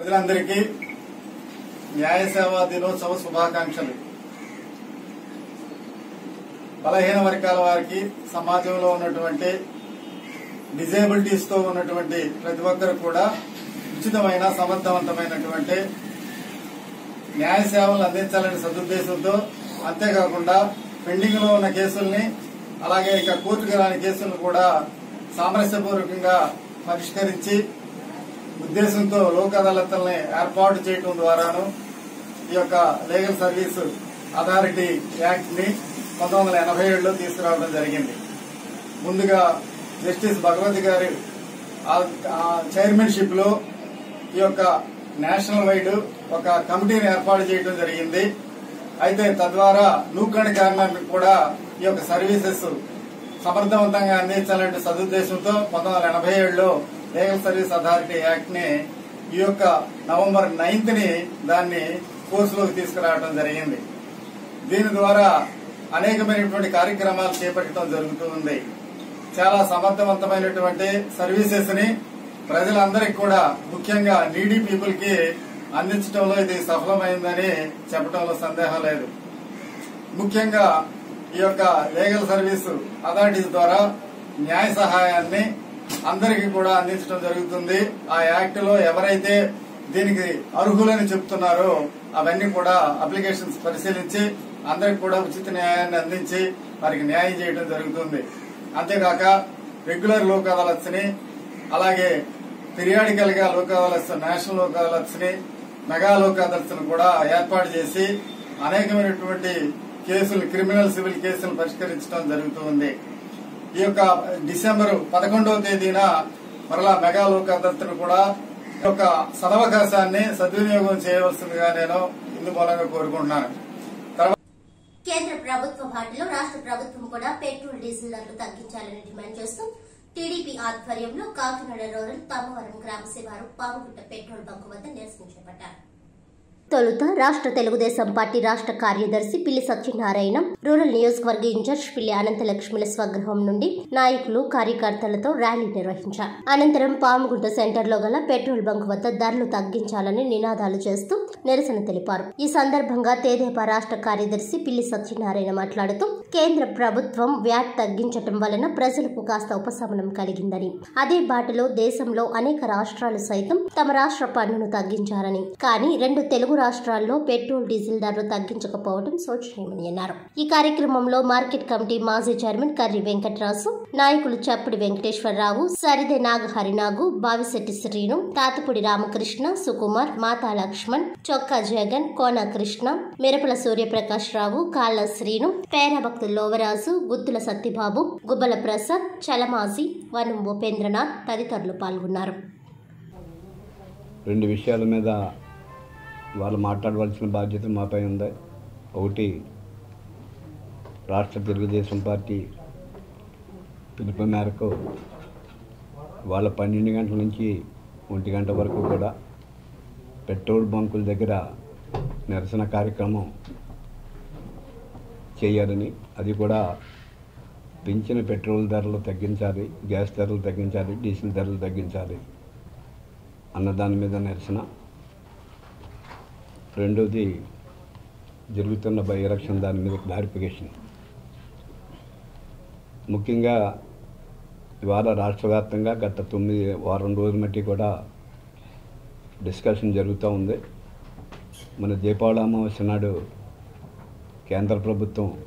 ప్రజలందరికీ న్యాయ సేవా దినోత్సవ శుభాకాంక్షలు. బలహీన వర్గాల వారికి సమాజంలో ఉన్నటువంటి డిజేబిలిటీస్తో ఉన్నటువంటి ప్రతి ఒక్కరు కూడా ఉచితమైన సమర్థవంతమైనటువంటి న్యాయ సేవలు అందించాలనే సదుద్దేశంతో అంతేకాకుండా పెండింగ్లో ఉన్న కేసుల్ని అలాగే ఇక కోర్టుకు రాని కేసులను కూడా సామరస్యపూర్వకంగా పరిష్కరించి ఉద్దేశంతో లోక్ అదాలత్లని ఏర్పాటు చేయడం ద్వారాను ఈ యొక్క లీగల్ సర్వీస్ అథారిటీ యాక్ట్ని పంతొమ్మిది వందల ఎనభై ఏడులో తీసుకురావడం జరిగింది. ముందుగా జస్టిస్ భగవతి గారి చైర్మన్షిప్లో ఈ యొక్క నేషనల్ వైడ్ ఒక కమిటీని ఏర్పాటు చేయడం జరిగింది. అయితే తద్వారా నూకండి కారణానికి కూడా ఈ యొక్క సర్వీసెస్ సమర్థవంతంగా అందించాలంటే సదుద్దేశంతో పంతొమ్మిది వందల ఎనభై ఏడులో లీగల్ సర్వీస్ అథారిటీ యాక్ట్ని ఈ యొక్క నవంబర్ నైన్త్ని దాన్ని కోర్సులోకి తీసుకురావడం జరిగింది. దీని ద్వారా అనేకమైనటువంటి కార్యక్రమాలు చేపట్టడం జరుగుతూ ఉంది చాలా సమర్థవంతమైనటువంటి సర్వీసెస్ని ప్రజలందరికీ కూడా ముఖ్యంగా నీడీ పీపుల్కి అందించడంలో ఇది సఫలమైందని చెప్పడంలో సందేహం లేదు. ముఖ్యంగా ఈ యొక్క లీగల్ సర్వీసు అథారిటీస్ ద్వారా న్యాయ సహాయాన్ని అందరికీ కూడా అందించడం జరుగుతుంది. ఆ యాక్ట్లో ఎవరైతే దీనికి అర్హులని చెప్తున్నారో అవన్నీ కూడా అప్లికేషన్స్ పరిశీలించి అందరికి కూడా ఉచిత న్యాయాన్ని అందించి వారికి న్యాయం చేయడం జరుగుతుంది. అంతేకాక రెగ్యులర్ లోక్ అదాలత్స్ని అలాగే పిరియాడికల్గా లోక్ అదాలత్స్ నేషనల్ లోక్ అదాలత్స్ని మెగా లోక్ అదాలత్స్ను కూడా ఏర్పాటు చేసి అనేకమైనటువంటి కేసులు క్రిమినల్ సివిల్ కేసులు పరిష్కరించడం జరుగుతుంది ఈ యొక్క డిసెంబర్ పదకొండవ తేదీన మరలా మెగా లోక్ కూడా ఈ యొక్క సదవకాశాన్ని సద్వినియోగం చేయవలసిందిగా నేను ఇందు మూలంగా కోరుకుంటున్నాను కేంద్ర ప్రభుత్వ బాటలో రాష్ట్ర ప్రభుత్వం కూడా పెట్రోల్ డీజిల్ ధరలు తగ్గించాలని డిమాండ్ చేస్తూ టీడీపీ ఆధ్వర్యంలో కాకినాడ రూరల్ తమ్మవరం గ్రామ శివారు పాముగుట్ట పెట్రోల్ బంకు వద్ద నిరసన చేపట్టారు. తొలుత రాష్ట్ర తెలుగుదేశం పార్టీ రాష్ట్ర కార్యదర్శి పిల్లి సత్యనారాయణ రూరల్ నియోజకవర్గ ఇన్ఛార్జ్ పిల్లి అనంతలక్ష్మిల స్వగృహం నుండి నాయకులు కార్యకర్తలతో ర్యాలీ నిర్వహించారు. అనంతరం పాముగుంట సెంటర్లో గల పెట్రోల్ బంక్ వద్ద ధరలు తగ్గించాలని నినాదాలు చేస్తూ నిరసన తెలిపారు. ఈ సందర్భంగా తేదేపా రాష్ట్ర కార్యదర్శి పిల్లి సత్యనారాయణ మాట్లాడుతూ కేంద్ర ప్రభుత్వం వ్యాట్ తగ్గించటం వలన ప్రజలకు కాస్త ఉపశమనం కలిగిందని అదే బాటలో దేశంలో అనేక రాష్ట్రాలు సైతం తమ రాష్ట్ర పన్నును తగ్గించారని కానీ రెండు తెలుగు రాష్ట్రాల్లో పెట్రోల్ డీజిల్ ధరలు తగ్గించకపోవడం శోచనీయమని అన్నారు. ఈ కార్యక్రమంలో మార్కెట్ కమిటీ మాజీ చైర్మన్ కర్రి వెంకటరాజు నాయకులు చప్పడి వెంకటేశ్వరరావు సరిదే నాగ హరినాగు బావిశెట్టి శ్రీను తాతపుడి రామకృష్ణ సుకుమార్ మాతా లక్ష్మణ్ చొక్కా జగన్ కోన కృష్ణ మిరపల సూర్యప్రకాష్ రావు కాళ్ళ శ్రీను పేరభక్తు లోవరాజు గుత్తుల సత్యబాబు గుబ్బల ప్రసాద్ చలమాజీ వనం ఉపేంద్రనాథ్ తదితరులు పాల్గొన్నారు. రెండు విషయాల మీద వాళ్ళు మాట్లాడవలసిన బాధ్యత మాపై ఉంది. ఒకటి రాష్ట్ర తెలుగుదేశం పార్టీ పిలుపు మేరకు వాళ్ళ పన్నెండు గంటల నుంచి ఒంటి గంట వరకు కూడా పెట్రోల్ బంకుల దగ్గర నిరసన కార్యక్రమం చేయాలని అది కూడా పెంచిన పెట్రోల్ ధరలు తగ్గించాలి గ్యాస్ ధరలు తగ్గించాలి డీజిల్ ధరలు తగ్గించాలి అన్న దాని మీద నిరసన. రెండవది జరుగుతున్న బై ఎలక్షన్ దాని మీద క్లారిఫికేషన్ ముఖ్యంగా ఇవాళ రాష్ట్ర వ్యాప్తంగా గత తొమ్మిది వారం రోజుల మట్టి కూడా డిస్కషన్ జరుగుతూ ఉంది. మన దీపావళి అమావాస్య నాడు కేంద్ర ప్రభుత్వం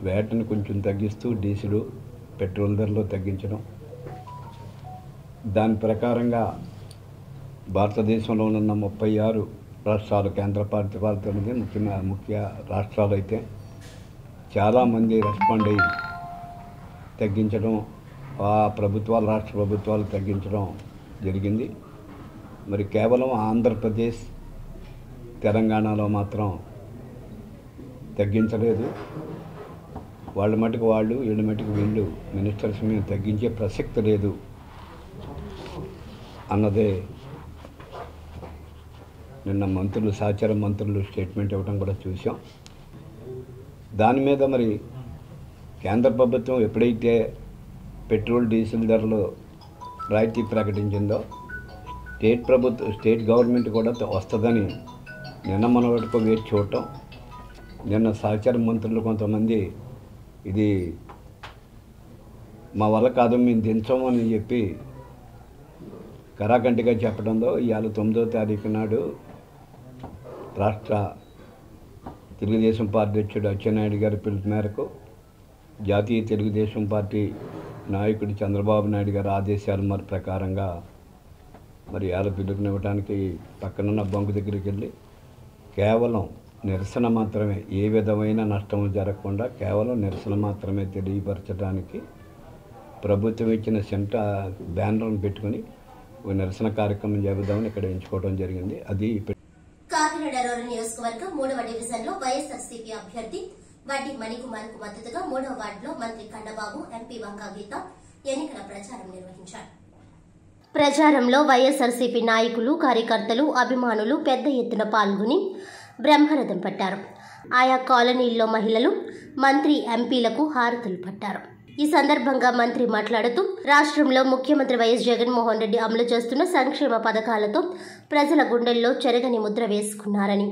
వేటను కొంచెం తగ్గిస్తూ డీజిల్ పెట్రోల్ ధరలు తగ్గించడం. దాని ప్రకారంగా భారతదేశంలో ఉన్న ముప్పై ఆరు రాష్ట్రాలు కేంద్ర పాలిత ముఖ్యమైన ముఖ్య రాష్ట్రాలు అయితే చాలామంది రెస్పాండ్ అయ్యి తగ్గించడం ఆ ప్రభుత్వాలు రాష్ట్ర ప్రభుత్వాలు తగ్గించడం జరిగింది. మరి కేవలం ఆంధ్రప్రదేశ్ తెలంగాణలో మాత్రం తగ్గించలేదు. వాళ్ళ మటుకు వాళ్ళు వీళ్ళ మటుకు వీళ్ళు మినిస్టర్స్ మేము తగ్గించే ప్రసక్తి లేదు అన్నదే నిన్న మంత్రులు సహచార మంత్రులు స్టేట్మెంట్ ఇవ్వడం కూడా చూసాం దాని మీద మరి కేంద్ర ప్రభుత్వం ఎప్పుడైతే పెట్రోల్ డీజిల్ ధరలు రాయితీ ప్రకటించిందో స్టేట్ ప్రభుత్వం స్టేట్ గవర్నమెంట్ కూడా వస్తుందని నిన్న మన వరకు వేచి చూడటం. నిన్న సహచార మంత్రులు కొంతమంది ఇది మా వల్ల కాదు మేము దించము అని చెప్పి కరాకంటిగా చెప్పడంలో ఇవాళ తొమ్మిదో తారీఖు నాడు రాష్ట్ర తెలుగుదేశం పార్టీ అధ్యక్షుడు అచ్చెన్నాయుడు గారి పిలుపు మేరకు జాతీయ తెలుగుదేశం పార్టీ నాయకుడు చంద్రబాబు నాయుడు గారి ఆదేశాల మరి ప్రకారంగా మరి ఆల పిలుపునివ్వడానికి పక్కనున్న బంకు దగ్గరికి వెళ్ళి కేవలం నిరసన మాత్రమే ఏ విధమైన నష్టం జరగకుండా కేవలం నిరసన మాత్రమే తెలియపరచడానికి ప్రభుత్వం ఇచ్చిన సెంట బ్యానర్ను పెట్టుకుని ఒక నిరసన కార్యక్రమం చేద్దామని ఇక్కడ ఎంచుకోవడం జరిగింది. అది కాకినాడ నియోజకవర్గం మూడవ డివిజన్లో వైఎస్ఆర్సీపీ అభ్యర్థి వడ్డీ మణికుమార్కు మద్దతుగా మూడవ వార్డులో మంత్రి కన్నబాబు ఎంపీ వంకా గీత ఎన్నికల ప్రచారం నిర్వహించారు. ప్రచారంలో వైఎస్ఆర్సీపీ నాయకులు కార్యకర్తలు అభిమానులు పెద్ద ఎత్తున పాల్గొని బ్రహ్మరథం పట్టారు. ఆయా కాలనీల్లో మహిళలు మంత్రి ఎంపీలకు హారతులు పట్టారు. ఈ సందర్భంగా మంత్రి మాట్లాడుతూ రాష్ట్రంలో ముఖ్యమంత్రి వైఎస్ జగన్మోహన్ రెడ్డి అమలు చేస్తున్న సంక్షేమ పథకాలతో ప్రజల గుండెల్లో చెరగని ముద్ర వేసుకున్నారని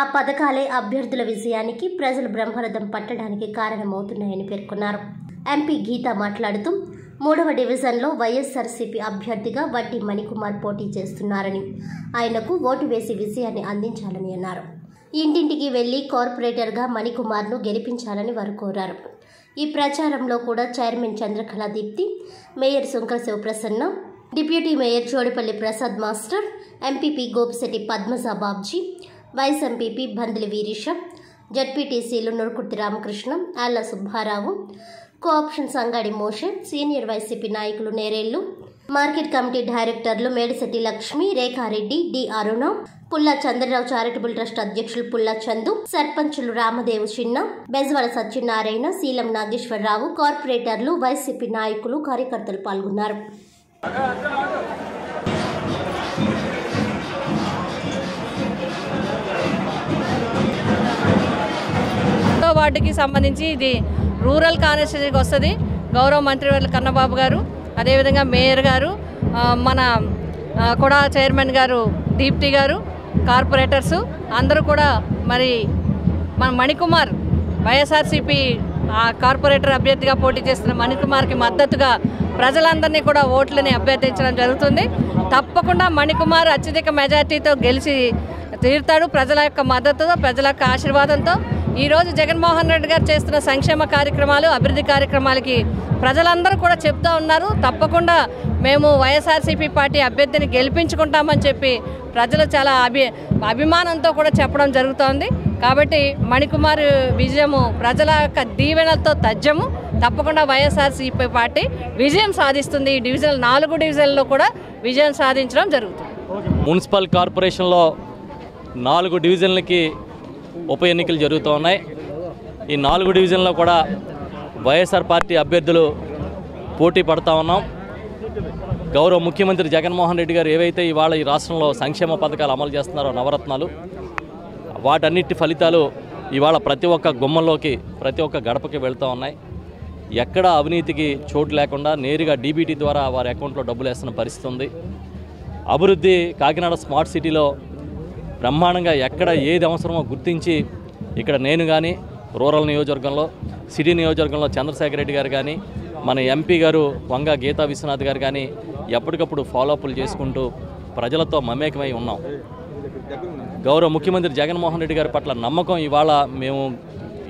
ఆ పథకాలే అభ్యర్థుల విజయానికి ప్రజలు బ్రహ్మరథం పట్టడానికి కారణమవుతున్నాయని పేర్కొన్నారు. ఎంపీ గీత మాట్లాడుతూ మూడవ డివిజన్లో వైఎస్ఆర్సీపీ అభ్యర్థిగా వడ్డీ మణికుమార్ పోటీ చేస్తున్నారని ఆయనకు ఓటు వేసి విజయాన్ని అందించాలని అన్నారు. ఇంటింటికి వెళ్ళి కార్పొరేటర్గా మణికుమార్ను గెలిపించాలని వారు కోరారు. ఈ ప్రచారంలో కూడా chairman Chandrakala Deepthi mayor Sunkara Sivaprasanna deputy mayor Chodipalli Prasad master MPP Gopisetti Padmaja Babji vice MPP Bandili Veeresha జడ్పీటీసీలు Nurukurthi Ramakrishna Alla Subbarao cooption Sangadi Moshe senior YCP నాయకులు నేరేళ్ళు మార్కెట్ కమిటీ డైరెక్టర్లు Medisetti Lakshmi Rekhareddy D Aruna Pulla Chandrarao charitable trust అధ్యక్షులు పుల్లా చందు సర్పంచులు రామదేవు చిన్న బెజవాడ సత్యనారాయణ శీలం నాగేశ్వరరావు కార్పొరేటర్లు YCP నాయకులు కార్యకర్తలు పాల్గొన్నారు. రెండో వార్డుకి సంబంధించి ఇది రూరల్ కాన్స్టిట్యూన్సీకి వస్తుంది. గౌరవ మంత్రివర్యులు కన్నబాబు గారు అదేవిధంగా మేయర్ గారు మన ఆ, కూడా చైర్మన్ గారు దీప్తి గారు కార్పొరేటర్స్ అందరూ కూడా మరి మన మణికుమార్ వైఎస్ఆర్సీపీ ఆ కార్పొరేటర్ అభ్యర్థిగా పోటీ చేస్తున్న మణికుమార్కి మద్దతుగా ప్రజలందరినీ కూడా ఓట్లని అభ్యర్థించడం జరుగుతుంది. తప్పకుండా మణికుమార్ అత్యధిక మెజార్టీతో గెలిచి తీరుతాడు ప్రజల యొక్క మద్దతుతో ప్రజల యొక్క ఆశీర్వాదంతో. ఈరోజు జగన్మోహన్ రెడ్డి గారు చేస్తున్న సంక్షేమ కార్యక్రమాలు అభివృద్ధి కార్యక్రమాలకి ప్రజలందరూ కూడా చెప్తా ఉన్నారు. తప్పకుండా మేము వైఎస్ఆర్సీపీ పార్టీ అభ్యర్థిని గెలిపించుకుంటామని చెప్పి ప్రజలు చాలా అభి అభిమానంతో కూడా చెప్పడం జరుగుతోంది. కాబట్టి మణికుమార్ విజయము ప్రజల యొక్క దీవెనలతో తజ్జము. తప్పకుండా వైఎస్ఆర్సీపీ పార్టీ విజయం సాధిస్తుంది. ఈ డివిజన్ నాలుగు డివిజన్లో కూడా విజయం సాధించడం జరుగుతుంది. మున్సిపల్ కార్పొరేషన్లో నాలుగు డివిజన్లకి ఉప ఎన్నికలు జరుగుతూ ఉన్నాయి. ఈ నాలుగు డివిజన్లో కూడా వైఎస్ఆర్ పార్టీ అభ్యర్థులు పోటీ పడతా ఉన్నాం. గౌరవ ముఖ్యమంత్రి జగన్మోహన్ రెడ్డి గారు ఏవైతే ఇవాళ ఈ రాష్ట్రంలో సంక్షేమ పథకాలు అమలు చేస్తున్నారో నవరత్నాలు వాటన్నిటి ఫలితాలు ఇవాళ ప్రతి ఒక్క గుమ్మంలోకి ప్రతి ఒక్క గడపకి వెళ్తూ ఉన్నాయి. ఎక్కడ అవినీతికి చోటు లేకుండా నేరుగా డీబీటీ ద్వారా వారి అకౌంట్లో డబ్బులు వేస్తున్న పరిస్థితి ఉంది. అభివృద్ధి కాకినాడ స్మార్ట్ సిటీలో బ్రహ్మాండంగా ఎక్కడ ఏది అవసరమో గుర్తించి ఇక్కడ నేను కానీ రూరల్ నియోజకవర్గంలో సిటీ నియోజకవర్గంలో చంద్రశేఖర్ రెడ్డి గారు కానీ మన ఎంపీ గారు వంగ గీతా విశ్వనాథ్ గారు కానీ ఎప్పటికప్పుడు ఫాలోఅప్లు చేసుకుంటూ ప్రజలతో మమేకమై ఉన్నాం. గౌరవ ముఖ్యమంత్రి జగన్మోహన్ రెడ్డి గారి పట్ల నమ్మకం ఇవాళ మేము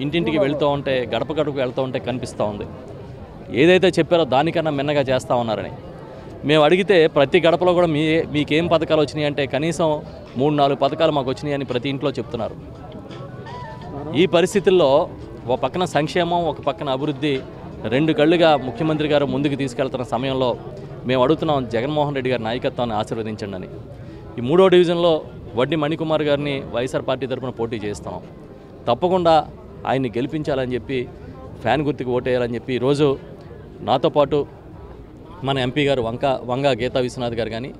ఇంటింటికి వెళుతూ ఉంటే గడప గడపకు వెళ్తూ ఉంటే కనిపిస్తూ ఉంది. ఏదైతే చెప్పారో దానికన్నా మిన్నగా చేస్తూ ఉన్నారని. మేము అడిగితే ప్రతి గడపలో కూడా మీ మీకేం పథకాలు వచ్చినాయి అంటే కనీసం మూడు నాలుగు పథకాలు మాకు వచ్చినాయి అని ప్రతి ఇంట్లో చెప్తున్నారు. ఈ పరిస్థితుల్లో ఒక పక్కన సంక్షేమం ఒక పక్కన అభివృద్ధి రెండు కళ్ళుగా ముఖ్యమంత్రి గారు ముందుకు తీసుకెళ్తున్న సమయంలో మేము అడుగుతున్నాం జగన్మోహన్ రెడ్డి గారి నాయకత్వాన్ని ఆశీర్వదించండి అని. ఈ మూడో డివిజన్లో వడ్డీ మణికుమార్ గారిని వైఎస్ఆర్ పార్టీ తరఫున పోటీ చేస్తాం తప్పకుండా ఆయన్ని గెలిపించాలని చెప్పి ఫ్యాన్ గుర్తుకు ఓటేయాలని చెప్పి ఈరోజు నాతో పాటు మన ఎంపీ గారు వంక వంగ గీతా విశ్వనాథ్ గారు కానీ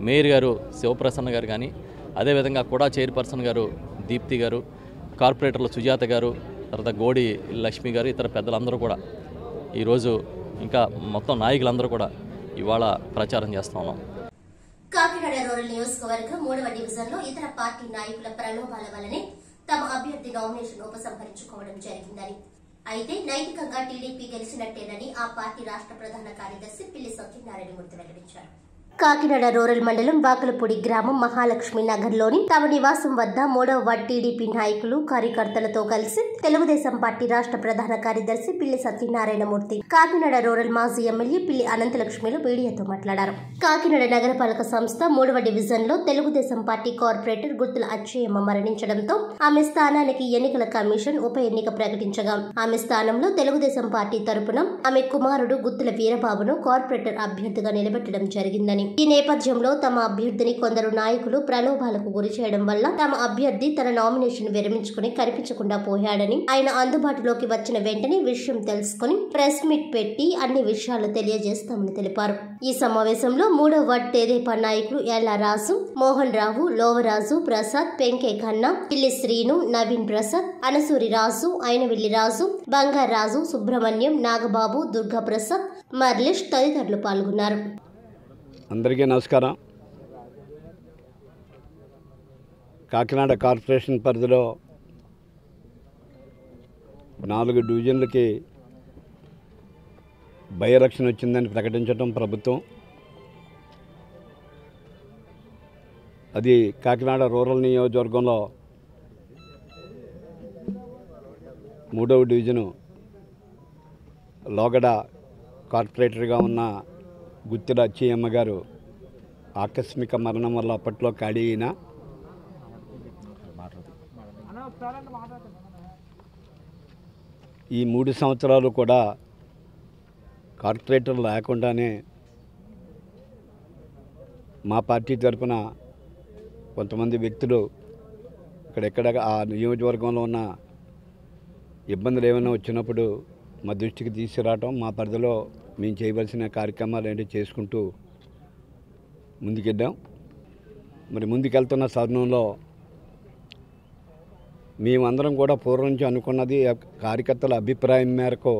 మేయర్ గారు శివప్రసన్న గారు కానీ అదేవిధంగా కూడా చైర్పర్సన్ గారు దీప్తి గారు కార్పొరేటర్లు సుజాత గారు తర్వాత గోడి లక్ష్మి గారు ఇతర పెద్దలందరూ కూడా ఈరోజు ఇంకా మొత్తం నాయకులందరూ కూడా ఇవాళ ప్రచారం చేస్తా ఉన్నాం. కాకినాడ రూరల్ నియోజకవర్గం మూడవ డివిజన్లో ఇతర పార్టీ నాయకుల ప్రలోభాల వల్లనే తమ అభ్యర్థి నామినేషన్ ఉపసంహరించుకోవడం జరిగిందని అయితే నైతికంగా టీడీపీ గెలిచినట్టేనని ఆ పార్టీ రాష్ట్ర ప్రధాన కార్యదర్శి పిల్లి సత్యనారాయణమూర్తి వెల్లడించారు. కాకినాడ రూరల్ మండలం వాకలపూడి గ్రామం మహాలక్ష్మి నగర్లోని తమ నివాసం వద్ద మూడవ వార్డ్ టీడీపీ నాయకులు కార్యకర్తలతో కలిసి తెలుగుదేశం పార్టీ రాష్ట్ర ప్రధాన కార్యదర్శి పిల్లి సత్యనారాయణమూర్తి కాకినాడ రూరల్ మాజీ ఎమ్మెల్యే పిల్లి అనంతలక్ష్మిలు మీడియాతో మాట్లాడారు. కాకినాడ నగరపాలక సంస్థ మూడవ డివిజన్లో తెలుగుదేశం పార్టీ కార్పొరేటర్ గుర్తుల అచ్చయ్యమ్మ మరణించడంతో ఆమె స్థానానికి ఎన్నికల కమిషన్ ఉప ఎన్నిక ప్రకటించగా ఆమె స్థానంలో తెలుగుదేశం పార్టీ తరపున ఆమె కుమారుడు గుత్తుల వీరబాబును కార్పొరేటర్ అభ్యర్థిగా నిలబెట్టడం జరిగిందని ఈ నేపథ్యంలో తమ అభ్యర్థిని కొందరు నాయకులు ప్రలోభాలకు గురి చేయడం వల్ల తమ అభ్యర్థి తన నామినేషన్ విరమించుకుని కనిపించకుండా పోయాడని ఆయన అందుబాటులోకి వచ్చిన వెంటనే విషయం తెలుసుకుని ప్రెస్ మీట్ పెట్టి అన్ని విషయాలు తెలియజేస్తామని తెలిపారు. ఈ సమావేశంలో మూడో వార్డు తెదేపా నాయకులు ఎల్లా రాజు మోహన్ రావు లోవరాజు ప్రసాద్ పెంకే ఖన్నా పిల్లి శ్రీను నవీన్ ప్రసాద్ అనసూరి రాజు అయినవిల్లి రాజు బంగారాజు సుబ్రహ్మణ్యం నాగబాబు దుర్గా ప్రసాద్ మర్లిష్ తదితరులు పాల్గొన్నారు. అందరికీ నమస్కారం. కాకినాడ కార్పొరేషన్ పరిధిలో నాలుగు డివిజన్లకి బై వచ్చిందని ప్రకటించడం ప్రభుత్వం. అది కాకినాడ రూరల్ నియోజకవర్గంలో మూడవ డివిజను లోగడ కార్పొరేటర్గా ఉన్న గుత్తిల అచ్చయ్యమ్మ గారు ఆకస్మిక మరణం వల్ల అప్పట్లో ఖాళీ అయిన. ఈ మూడు సంవత్సరాలు కూడా కార్పొరేటర్ లేకుండానే మా పార్టీ తరఫున కొంతమంది వ్యక్తులు ఇక్కడెక్కడ ఆ నియోజకవర్గంలో ఉన్న ఇబ్బందులు ఏమైనా వచ్చినప్పుడు మా దృష్టికి తీసుకురావటం మా పరిధిలో మేము చేయవలసిన కార్యక్రమాలు ఏంటి చేసుకుంటూ ముందుకెళ్ళాం మరి ముందుకెళ్తున్న తరుణంలో మేమందరం కూడా పూర్వం నుంచి అనుకున్నది కార్యకర్తల అభిప్రాయం మేరకు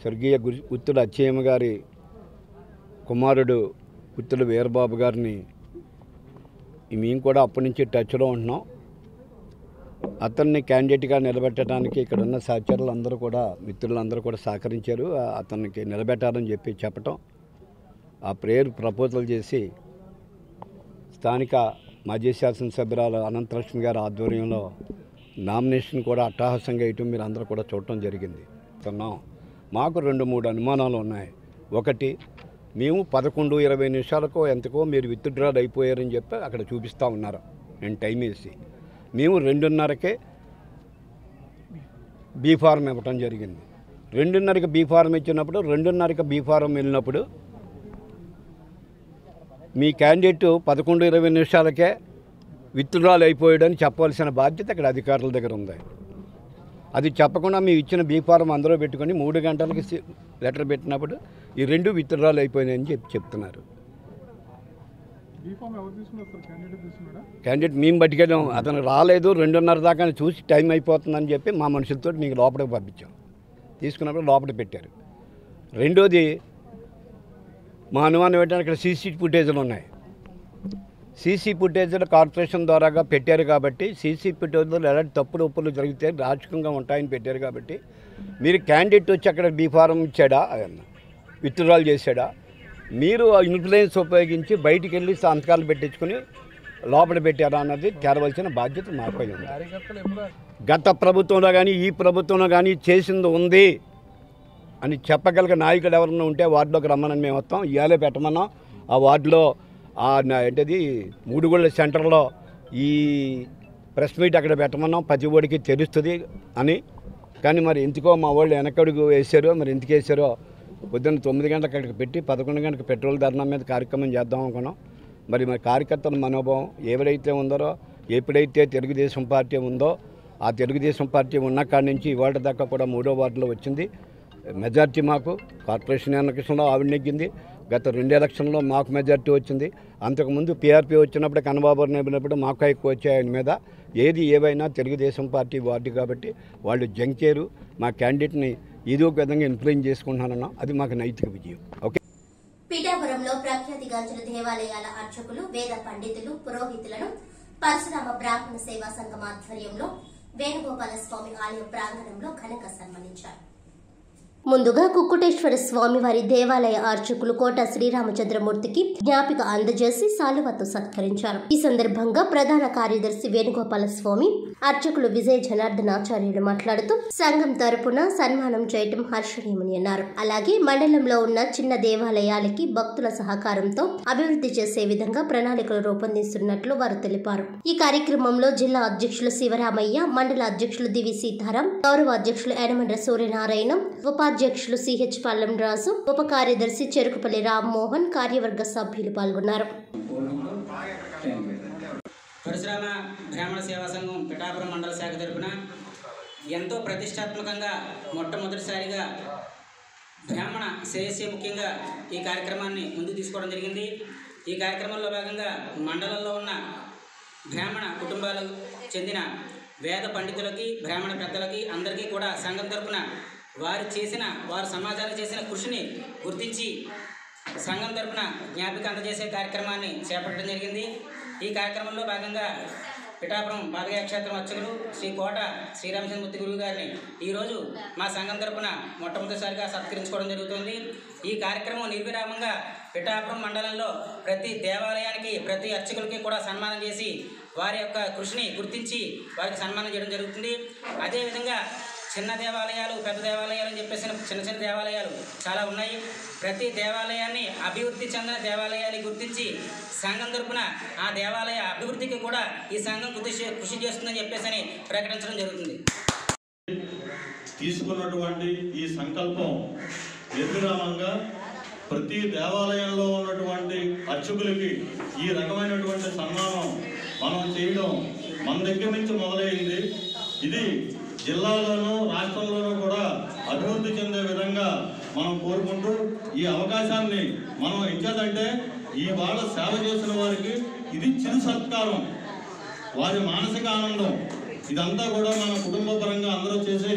స్వర్గీయ గుత్తుడు అచ్చయ్యమ్మ గారి కుమారుడు గుత్తుడు వీరబాబు గారిని మేము కూడా అప్పటి నుంచి టచ్లో ఉంటున్నాం. అతన్ని క్యాండిడేట్గా నిలబెట్టడానికి ఇక్కడ ఉన్న సహచరులు అందరూ కూడా మిత్రులందరూ కూడా సహకరించారు. అతనికి నిలబెట్టాలని చెప్పి చెప్పటం ఆ ప్రేయర్ ప్రపోజల్ చేసి స్థానిక మాజీ శాసనసభ్యురాలు అనంతలక్ష్మి గారి ఆధ్వర్యంలో నామినేషన్ కూడా అట్టహాసంగా వేయటం మీరు అందరూ కూడా చూడటం జరిగింది. అన్నాం మాకు రెండు మూడు అనుమానాలు ఉన్నాయి. ఒకటి మేము పదకొండు ఇరవై నిమిషాలకో ఎంతకో మీరు విత్డ్రాల్ అయిపోయారని చెప్పి అక్కడ చూపిస్తూ ఉన్నారు. నేను టైం వేసి. మేము రెండున్నరకే బీ ఫారం ఇవ్వటం జరిగింది. రెండున్నరకి బీ ఫారం ఇచ్చినప్పుడు రెండున్నరకి బీ ఫారం వెళ్ళినప్పుడు మీ క్యాండిడేట్ పదకొండు ఇరవై నిమిషాలకే విత్డ్రాల్ అయిపోయాడని చెప్పవలసిన బాధ్యత ఇక్కడ అధికారుల దగ్గర ఉంది. అది చెప్పకుండా మీ ఇచ్చిన బీ ఫారం అందరూ పెట్టుకొని మూడు గంటలకి లెటర్ పెట్టినప్పుడు ఈ రెండు విత్డ్రాల్ అయిపోయినాయని చెప్పి చెప్తున్నారు. క్యాండిడేట్ మేము పట్టుకెళ్ళాం. అతను రాలేదు. రెండున్నర దాకా చూసి టైం అయిపోతుందని చెప్పి మా మనుషులతో మీకు లోపలికి పంపించాం. తీసుకున్నప్పుడు లోపల పెట్టారు. రెండోది మా అనుమానం ఏంటంటే ఇక్కడ సీసీ ఫుటేజ్లు ఉన్నాయి. సీసీ ఫుటేజ్లు కార్పొరేషన్ ద్వారాగా పెట్టారు కాబట్టి సీసీ ఫుటేజ్లు ఎలాంటి తప్పుడు ఒప్పులు జరిగితే రాజకీయంగా ఉంటాయని పెట్టారు కాబట్టి మీరు క్యాండిడేట్ వచ్చి అక్కడ బీఫారం ఇచ్చాడా? విత్డ్రాల్ చేశాడా? మీరు ఇన్ఫ్లుయెన్స్ ఉపయోగించి బయటికి వెళ్ళి సంతకాలు పెట్టించుకుని లోపల పెట్టారా అన్నది తెరవలసిన బాధ్యత మాపై ఉంది. గత ప్రభుత్వంలో కానీ ఈ ప్రభుత్వంలో కానీ చేసింది ఉంది అని చెప్పగలిగే నాయకుడు ఎవరన్నా ఉంటే వార్డులోకి రమ్మని మేము వస్తాం. ఇవాళే పెట్టమన్నాం. ఆ వార్డులో ఆ ఏంటది మూడుగోళ్ళ సెంటర్లో ఈ ప్రెస్ మీట్ అక్కడ పెట్టమన్నాం. ప్రతి ఓడికి తెలుస్తుంది అని. కానీ మరి ఎందుకో మా వాళ్ళు వెనకడుగు వేశారో మరి ఎందుకు వేశారో పొద్దున్న తొమ్మిది గంటలకు అక్కడికి పెట్టి పదకొండు గంటలకు పెట్రోల్ ధర్నా మీద కార్యక్రమం చేద్దాం అనుకున్నాం. మరి మరి కార్యకర్తల మనోభావం ఎవరైతే ఉందరో ఎప్పుడైతే తెలుగుదేశం పార్టీ ఉందో ఆ తెలుగుదేశం పార్టీ ఉన్న కాడి నుంచి ఇవాళ దాకా కూడా మూడో వార్డులో వచ్చింది. మెజార్టీ మాకు. కార్పొరేషన్ ఎలక్షన్లో ఆవిడ నెగ్గింది. గత రెండు ఎలక్షన్లో మాకు మెజార్టీ వచ్చింది. అంతకుముందు పీఆర్పీ వచ్చినప్పుడు కన్నబాబు నేపినప్పుడు మాకు ఎక్కువ వచ్చాయి ఆయన మీద. ఏది ఏవైనా తెలుగుదేశం పార్టీ వార్డు కాబట్టి వాళ్ళు జంకేరు మా క్యాండిడేట్ని ఏదో ఒక విధంగా ఇన్ఫ్లుయెన్స్ చేసుకుంటున్నారన్నా అది మాకు నైతిక విజయం. ఓకే పిఠాపురంలో ప్రఖ్యాతిగాంచిన దేవాలయాల అర్చకులు వేద పండితులు పురోహితులను పరశురామ బ్రాహ్మణ సేవా సంఘం ఆధ్వర్యంలో వేణుగోపాల స్వామి ఆలయ ప్రాంగణంలో ఘనంగా సన్మానించారు. ముందుగా కుక్కుటేశ్వర స్వామివారి దేవాలయ అర్చకులు కోట శ్రీరామచంద్రమూర్తికి జ్ఞాపిక అందజేసి సాలువతో సత్కరించారు. ఈ సందర్భంగా ప్రధాన కార్యదర్శి వేణుగోపాల స్వామి అర్చకులు విజయ జనార్దనాచార్యులు మాట్లాడుతూ సంఘం తరపున సన్మానం చేయటం హర్షణీయమని అన్నారు. అలాగే మండలంలో ఉన్న చిన్న దేవాలయాలకి భక్తుల సహకారంతో అభివృద్ధి చేసే విధంగా ప్రణాళికలు రూపొందిస్తున్నట్లు వారు తెలిపారు. ఈ కార్యక్రమంలో జిల్లా అధ్యక్షులు శివరామయ్య మండల అధ్యక్షులు దివి సీతారాం గౌరవ అధ్యక్షులు యనమండ్ర సూర్యనారాయణ ఉపాధ్యక్షులు సిహెచ్ పల్లం రాజు ఉప కార్యదర్శి చెరుకుపల్లి రామ్మోహన్ కార్యవర్గ సభ్యులు పాల్గొన్నారు. పరశురామ బ్రాహ్మణ సేవా సంఘం పిఠాపురం మండల శాఖ తరపున ఎంతో ప్రతిష్టాత్మకంగా మొట్టమొదటిసారిగా బ్రాహ్మణ శ్రేయస్సే ముఖ్యంగా ఈ కార్యక్రమాన్ని ముందుకు తీసుకోవడం జరిగింది. ఈ కార్యక్రమంలో భాగంగా మండలంలో ఉన్న బ్రాహ్మణ కుటుంబాలకు చెందిన వేద పండితులకి బ్రాహ్మణ పెద్దలకి అందరికీ కూడా సంఘం తరపున వారు చేసిన వారు సమాజానికి చేసిన కృషిని గుర్తించి సంఘం తరపున జ్ఞాపిక అందజేసే కార్యక్రమాన్ని చేపట్టడం జరిగింది. ఈ కార్యక్రమంలో భాగంగా పిఠాపురం పాదయాక్షేత్రం అర్చకులు శ్రీ కోట శ్రీరామచంద్రమూర్తి గురువు గారిని ఈరోజు మా సంఘం తరపున మొట్టమొదటిసారిగా సత్కరించుకోవడం జరుగుతుంది. ఈ కార్యక్రమం నిర్విరామంగా పిఠాపురం మండలంలో ప్రతి దేవాలయానికి ప్రతి అర్చకులకి కూడా సన్మానం చేసి వారి యొక్క కృషిని గుర్తించి వారికి సన్మానం చేయడం జరుగుతుంది. అదేవిధంగా చిన్న దేవాలయాలు పెద్ద దేవాలయాలు అని చెప్పేసి చిన్న చిన్న దేవాలయాలు చాలా ఉన్నాయి. ప్రతి దేవాలయాన్ని అభివృద్ధి చెందిన దేవాలయాన్ని గుర్తించి సంఘం తరపున ఆ దేవాలయ అభివృద్ధికి కూడా ఈ సంఘం కృషి కృషి చేస్తుందని చెప్పేసి అని ప్రకటించడం జరుగుతుంది. తీసుకున్నటువంటి ఈ సంకల్పం నిర్విరామంగా ప్రతి దేవాలయంలో ఉన్నటువంటి అర్చకులకి ఈ రకమైనటువంటి సన్మానం మనం చేయడం మన దగ్గర నుంచి మొదలైంది. ఇది జిల్లాలోనూ రాష్ట్రంలోనూ కూడా అభివృద్ధి చెందే విధంగా మనం కోరుకుంటూ ఈ అవకాశాన్ని మనం ఇచ్చేదంటే ఈ వాళ్ళ సేవ చేసిన వారికి ఇది చిరు సత్కారం. వారి మానసిక ఆనందం. ఇదంతా కూడా మన కుటుంబ పరంగా అందరూ చేసి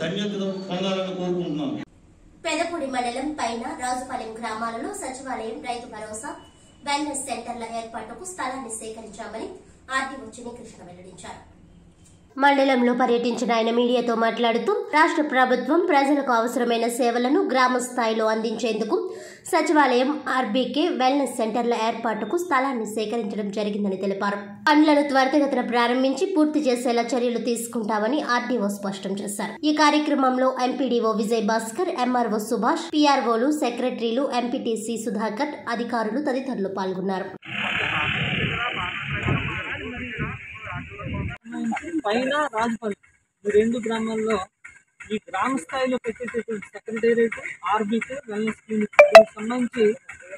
ధన్యత పొందాలని కోరుకుంటున్నాం. పెదపూడి మండలం పైన రాజుపాలెం గ్రామాలలో సచివాలయం రైతు భరోసా వెల్నెస్ సెంటర్ల ఏర్పాటుకు స్థలాన్ని సేకరించామని ఆర్టీఓ చిన్నికృష్ణ వెల్లడించారు. మండలంలో పర్యటించిన ఆయన మీడియాతో మాట్లాడుతూ రాష్ట్ర ప్రభుత్వం ప్రజలకు అవసరమైన సేవలను గ్రామ స్థాయిలో అందించేందుకు సచివాలయం ఆర్బీకే వెల్నెస్ సెంటర్ల ఏర్పాటుకు స్థలాన్ని సేకరించడం జరిగిందని తెలిపారు. పనులను త్వరితగతిన ప్రారంభించి పూర్తి చేసేలా చర్యలు తీసుకుంటామని ఆర్డీఓ స్పష్టం చేశారు. ఈ కార్యక్రమంలో ఎంపీడీఓ విజయ్ భాస్కర్ ఎంఆర్ఓ సుభాష్ పీఆర్ఓలు సెక్రటరీలు ఎంపీటీసీ సుధాకర్ అధికారులు తదితరులు పాల్గొన్నారు. పైన రాజుపల్లి. ఈ రెండు గ్రామాల్లో ఈ గ్రామ స్థాయిలో పెట్టేటటువంటి సెక్రటేరియట్ ఆర్బీకే వెల్నెస్ క్లినిక్ దీనికి సంబంధించి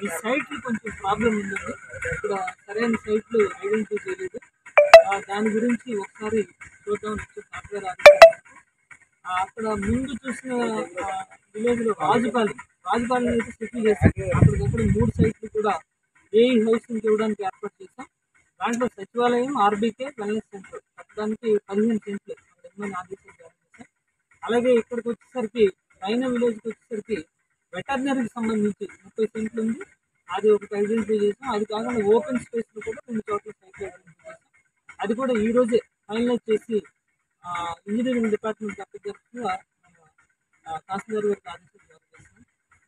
ఈ సైట్లు కొంచెం ప్రాబ్లం ఉందండి. ఇక్కడ సరైన సైట్లు ఐడెంటిఫై చేయలేదు. దాని గురించి ఒకసారి చూద్దాం సాఫ్ట్వేర్ అక్కడ ముందు చూసిన విలేజ్లో రాజుపాలి. రాజుపాలెం అయితే సిటీ చేశాం అక్కడికక్కడ మూడు సైట్లు కూడా ఏఈ హౌసింగ్ చూడడానికి ఏర్పాటు చేశాం. దాంట్లో సచివాలయం ఆర్బీకే వెల్నెస్ సెంటర్ మొత్తానికి పదిహేను సెంట్లు యజమాని ఆదేశం జారీ అలాగే ఇక్కడికి వచ్చేసరికి పైన విలేజ్కి వచ్చేసరికి వెటర్నరీకి సంబంధించి ముప్పై సెంట్లు ఉంది. అది ఒకటి ఐడెంటిఫై చేసాం. అది కాకుండా ఓపెన్ స్పేస్లో కూడా రెండు చోట్ల సైట్లు ఐడెంటిఫై చేసాం. అది కూడా ఈ రోజే ఫైనలైజ్ చేసి ఇంజనీరింగ్ డిపార్ట్మెంట్ అప్పచెప్తుగా తహసీల్దార్ గారికి ఆదేశం జారీ చేస్తాం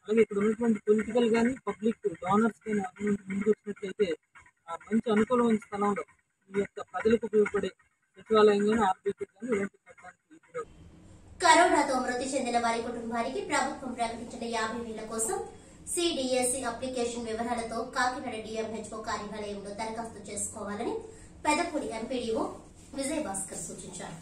అలాగే ఇక్కడ ఉన్నటువంటి పొలిటికల్ కానీ పబ్లిక్ డోనర్స్ కానీ అటువంటి ముందుకు వచ్చినట్లయితే మంచి అనుకూలమైన స్థలంలో ఈ యొక్క ప్రజలకు ఉపయోగపడే కరోనాతో మృతి చెందిన వారి కుటుంబానికి ప్రభుత్వం ప్రకటించిన యాభై వేల కోసం సిడిఎస్సి అప్లికేషన్ వివరాలతో కాకినాడ డిఎంహెచ్ఓ కార్యాలయంలో దరఖాస్తు చేసుకోవాలని పెదపూడి ఎంపీడీఓ విజయభాస్కర్ సూచించారు.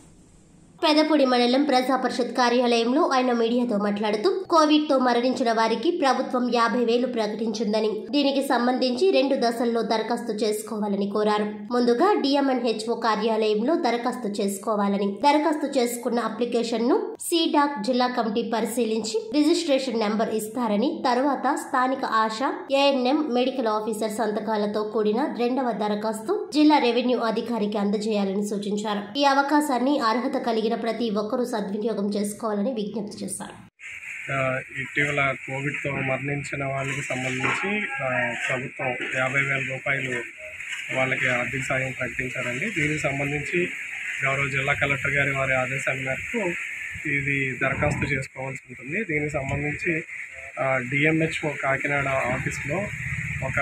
పెదపూడి మండలం ప్రజా పరిషత్ కార్యాలయంలో ఆయన మీడియాతో మాట్లాడుతూ కోవిడ్తో మరణించిన వారికి ప్రభుత్వం యాభై వేలు ప్రకటించిందని దీనికి సంబంధించి రెండు దశల్లో దరఖాస్తు చేసుకోవాలని కోరారు. ముందుగా డిఎంఎన్హెచ్ఓ కార్యాలయంలో దరఖాస్తు చేసుకోవాలని దరఖాస్తు చేసుకున్న అప్లికేషన్ను సిడాక్ జిల్లా కమిటీ పరిశీలించి రిజిస్ట్రేషన్ నెంబర్ ఇస్తారని తరువాత స్థానిక ఆశ ఏఎన్ఎం మెడికల్ ఆఫీసర్ సంతకాలతో కూడిన రెండవ దరఖాస్తు జిల్లా రెవెన్యూ అధికారికి అందజేయాలని సూచించారు. ఈ అవకాశాన్ని అర్హత కలిగి తగిన ప్రతి ఒక్కరూ సద్వినియోగం చేసుకోవాలని విజ్ఞప్తి చేశారు. ఇటీవల కోవిడ్తో మరణించిన వాళ్ళకి సంబంధించి ప్రభుత్వం యాభై వేల రూపాయలు వాళ్ళకి ఆర్థిక సాయం ప్రకటించారండి. దీనికి సంబంధించి గౌరవ జిల్లా కలెక్టర్ గారి వారి ఆదేశాల మేరకు ఇది దరఖాస్తు చేసుకోవాల్సి ఉంటుంది. దీనికి సంబంధించి డిఎంహెచ్ఓ కాకినాడ ఆఫీస్లో ఒక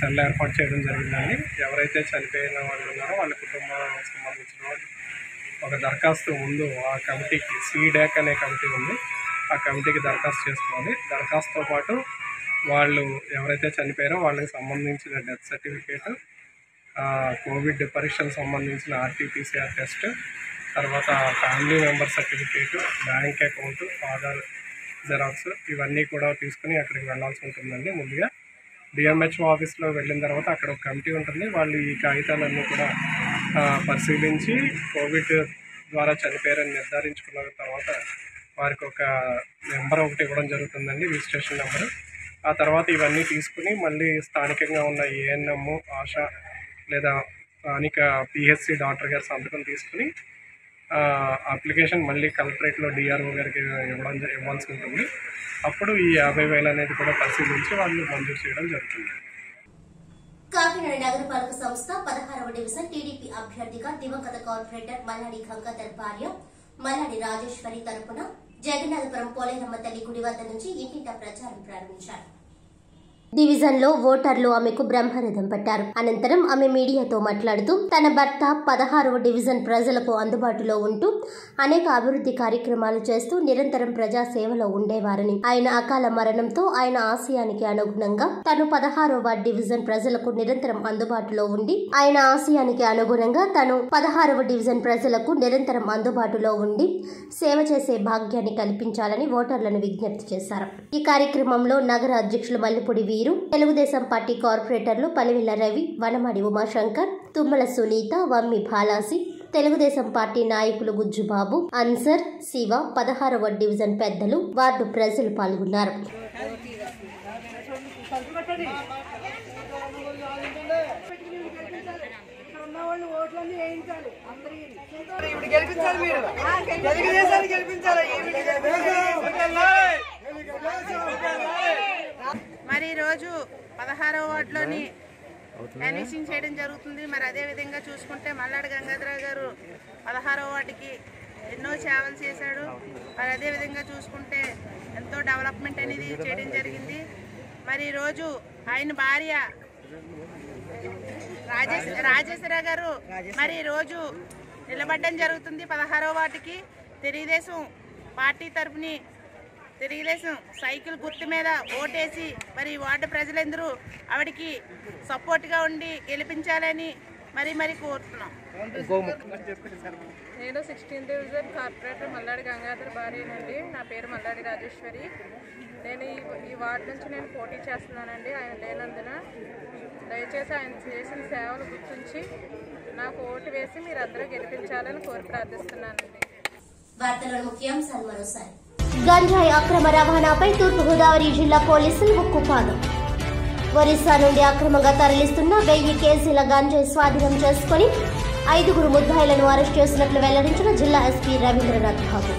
సెల్ ఏర్పాటు చేయడం జరిగిందండి. ఎవరైతే చనిపోయిన వాళ్ళు ఉన్నారో వాళ్ళ కుటుంబ ఒక దరఖాస్తు ముందు ఆ కమిటీకి సీడాక్ అనే కమిటీ ఉంది. ఆ కమిటీకి దరఖాస్తు చేసుకోవాలి. దరఖాస్తుతో పాటు వాళ్ళు ఎవరైతే చనిపోయారో వాళ్ళకి సంబంధించిన డెత్ సర్టిఫికేట్ కోవిడ్ పరీక్షలకు సంబంధించిన ఆర్టీపీసీఆర్ టెస్ట్ తర్వాత family member certificate bank account Aadhaar xerox ఇవన్నీ కూడా తీసుకుని అక్కడికి వెళ్ళాల్సి ఉంటుందండి ముందుగా. డిఎంహెచ్ఓ ఆఫీస్లో వెళ్ళిన తర్వాత అక్కడ ఒక కమిటీ ఉంటుంది. వాళ్ళు ఈ కాగితాలన్నీ కూడా పరిశీలించి కోవిడ్ ద్వారా చనిపోయారని నిర్ధారించుకున్న తర్వాత వారికి ఒక నెంబర్ ఒకటి ఇవ్వడం జరుగుతుందండి రిజిస్ట్రేషన్ నెంబర్. ఆ తర్వాత ఇవన్నీ తీసుకుని మళ్ళీ స్థానికంగా ఉన్న ఏఎన్ఎం ఆశ లేదా స్థానిక పిహెచ్సి డాక్టర్ గారి సంతకం తీసుకుని అప్లికేషన్ మళ్ళీ కలెక్టరేట్లో డిఆర్ఓ గారికి ఇవ్వడం ఇవ్వాల్సి ఉంటుంది. అప్పుడు ఈ యాభై వేలు అనేది కూడా పరిశీలించి వాళ్ళు మంజూరు చేయడం జరుగుతుంది. కాకినాడ నగరపాలక సంస్థ పదహారవ డివిజన్ టీడీపీ అభ్యర్థిగా దివంగత కార్పొరేటర్ మల్లాడి గంగాధర్ భార్య మల్లాడి రాజేశ్వరి తరపున జగన్నాథపురం పోలేరమ్మ తల్లి గుడి వద్ద నుంచి ఇంటింట ప్రచారం ప్రారంభించారు. డివిజన్లో ఓటర్లు ఆమెకు బ్రహ్మరథం పట్టారు. అనంతరం ఆమె మీడియాతో మాట్లాడుతూ తన భర్త పదహారవ డివిజన్ ప్రజలకు అందుబాటులో ఉంటూ అనేక అభివృద్ధి కార్యక్రమాలు చేస్తూ నిరంతరం ప్రజా సేవలో ఉండేవారని. ఆయన అకాల మరణంతో ఆయన ఆశయానికి అనుగుణంగా తను పదహారవ డివిజన్ ప్రజలకు నిరంతరం అందుబాటులో ఉండి ఆయన ఆశయానికి అనుగుణంగా తను పదహారవ డివిజన్ ప్రజలకు నిరంతరం అందుబాటులో ఉండి సేవ చేసే భాగ్యాన్ని కల్పించాలని ఓటర్లను విజ్ఞప్తి చేశారు. ఈ కార్యక్రమంలో నగర అధ్యక్షులు మల్లిపూడి వీరు తెలుగుదేశం పార్టీ కార్పొరేటర్లు పలివిల్ల రవి వనమడి ఉమాశంకర్ తుమ్మల సునీత వమ్మి బాలాసి తెలుగుదేశం పార్టీ నాయకులు గుజ్జుబాబు అన్సర్ శివ పదహారవ డివిజన్ పెద్దలు వార్డు ప్రజలు పాల్గొన్నారు. ఇప్పుడు గెలిపించాలి మీరు. తెలుగుదేశాన్ని గెలిపించాలి. ఈవిడ్ని మరి ఈరోజు పదహారవ వార్డులోని ఎలక్షన్ చేయడం జరుగుతుంది. మరి అదే విధంగా చూసుకుంటే మల్లాడి గంగాధరరావు గారు పదహారవ వార్డుకి ఎన్నో సేవలు చేశాడు. మరి అదే విధంగా చూసుకుంటే ఎంతో డెవలప్మెంట్ అనేది చేయడం జరిగింది. మరి ఈరోజు ఆయన భార్య రాజేశ్వర గారు మరి ఈరోజు నిలబడడం జరుగుతుంది పదహారవ వార్డుకి. తెలుగుదేశం పార్టీ తరఫుని తెలుగుదేశం సైకిల్ గుర్తు మీద ఓటేసి మరి ఈ వార్డు ప్రజలందరూ ఆవిడకి సపోర్ట్గా ఉండి గెలిపించాలని మరి మరి కోరుతున్నాం. నేను sixteen division corporator Malladi Gangadhar భార్యనండి. నా పేరు మల్లాడి రాజేశ్వరి. నేను ఈ ఈ వార్డు నుంచి నేను పోటీ చేస్తున్నానండి. ఆయన లేనందున దయచేసి ఆయన చేసిన సేవలు గుర్తించి నాకు ఓటు వేసి మీరందరూ గెలిపించాలని కోరి ప్రార్థిస్తున్నానండి. గంజాయి అక్రమ రవాణాపై తూర్పుగోదావరి జిల్లా పోలీసులు ఉక్కుపాదం. ఒరిస్సా నుండి అక్రమంగా తరలిస్తున్న వెయ్యి కేజీల గంజాయి స్వాధీనం చేసుకుని ఐదుగురు ముద్దాయిలను అరెస్ట్ చేసినట్లు వెల్లడించిన జిల్లా ఎస్పీ రవీంద్రనాథ్ బాబు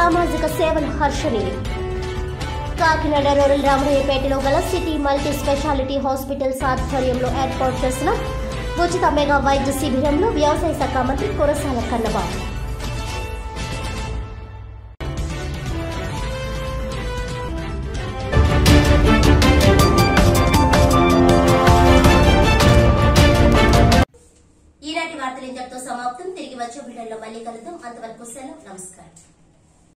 సామాజిక సేవల హర్షణి. కాకినాడ రూరల్ రామయ్యపేటలో గల సిటీ మల్టీ స్పెషాలిటీ హాస్పిటల్స్ ఆధ్వర్యంలో ఏర్పాటు చేసిన ఉచిత మెగా వైద్య శిబిరంలో వ్యవసాయ శాఖ మంత్రి కురసాల కన్నబాబు.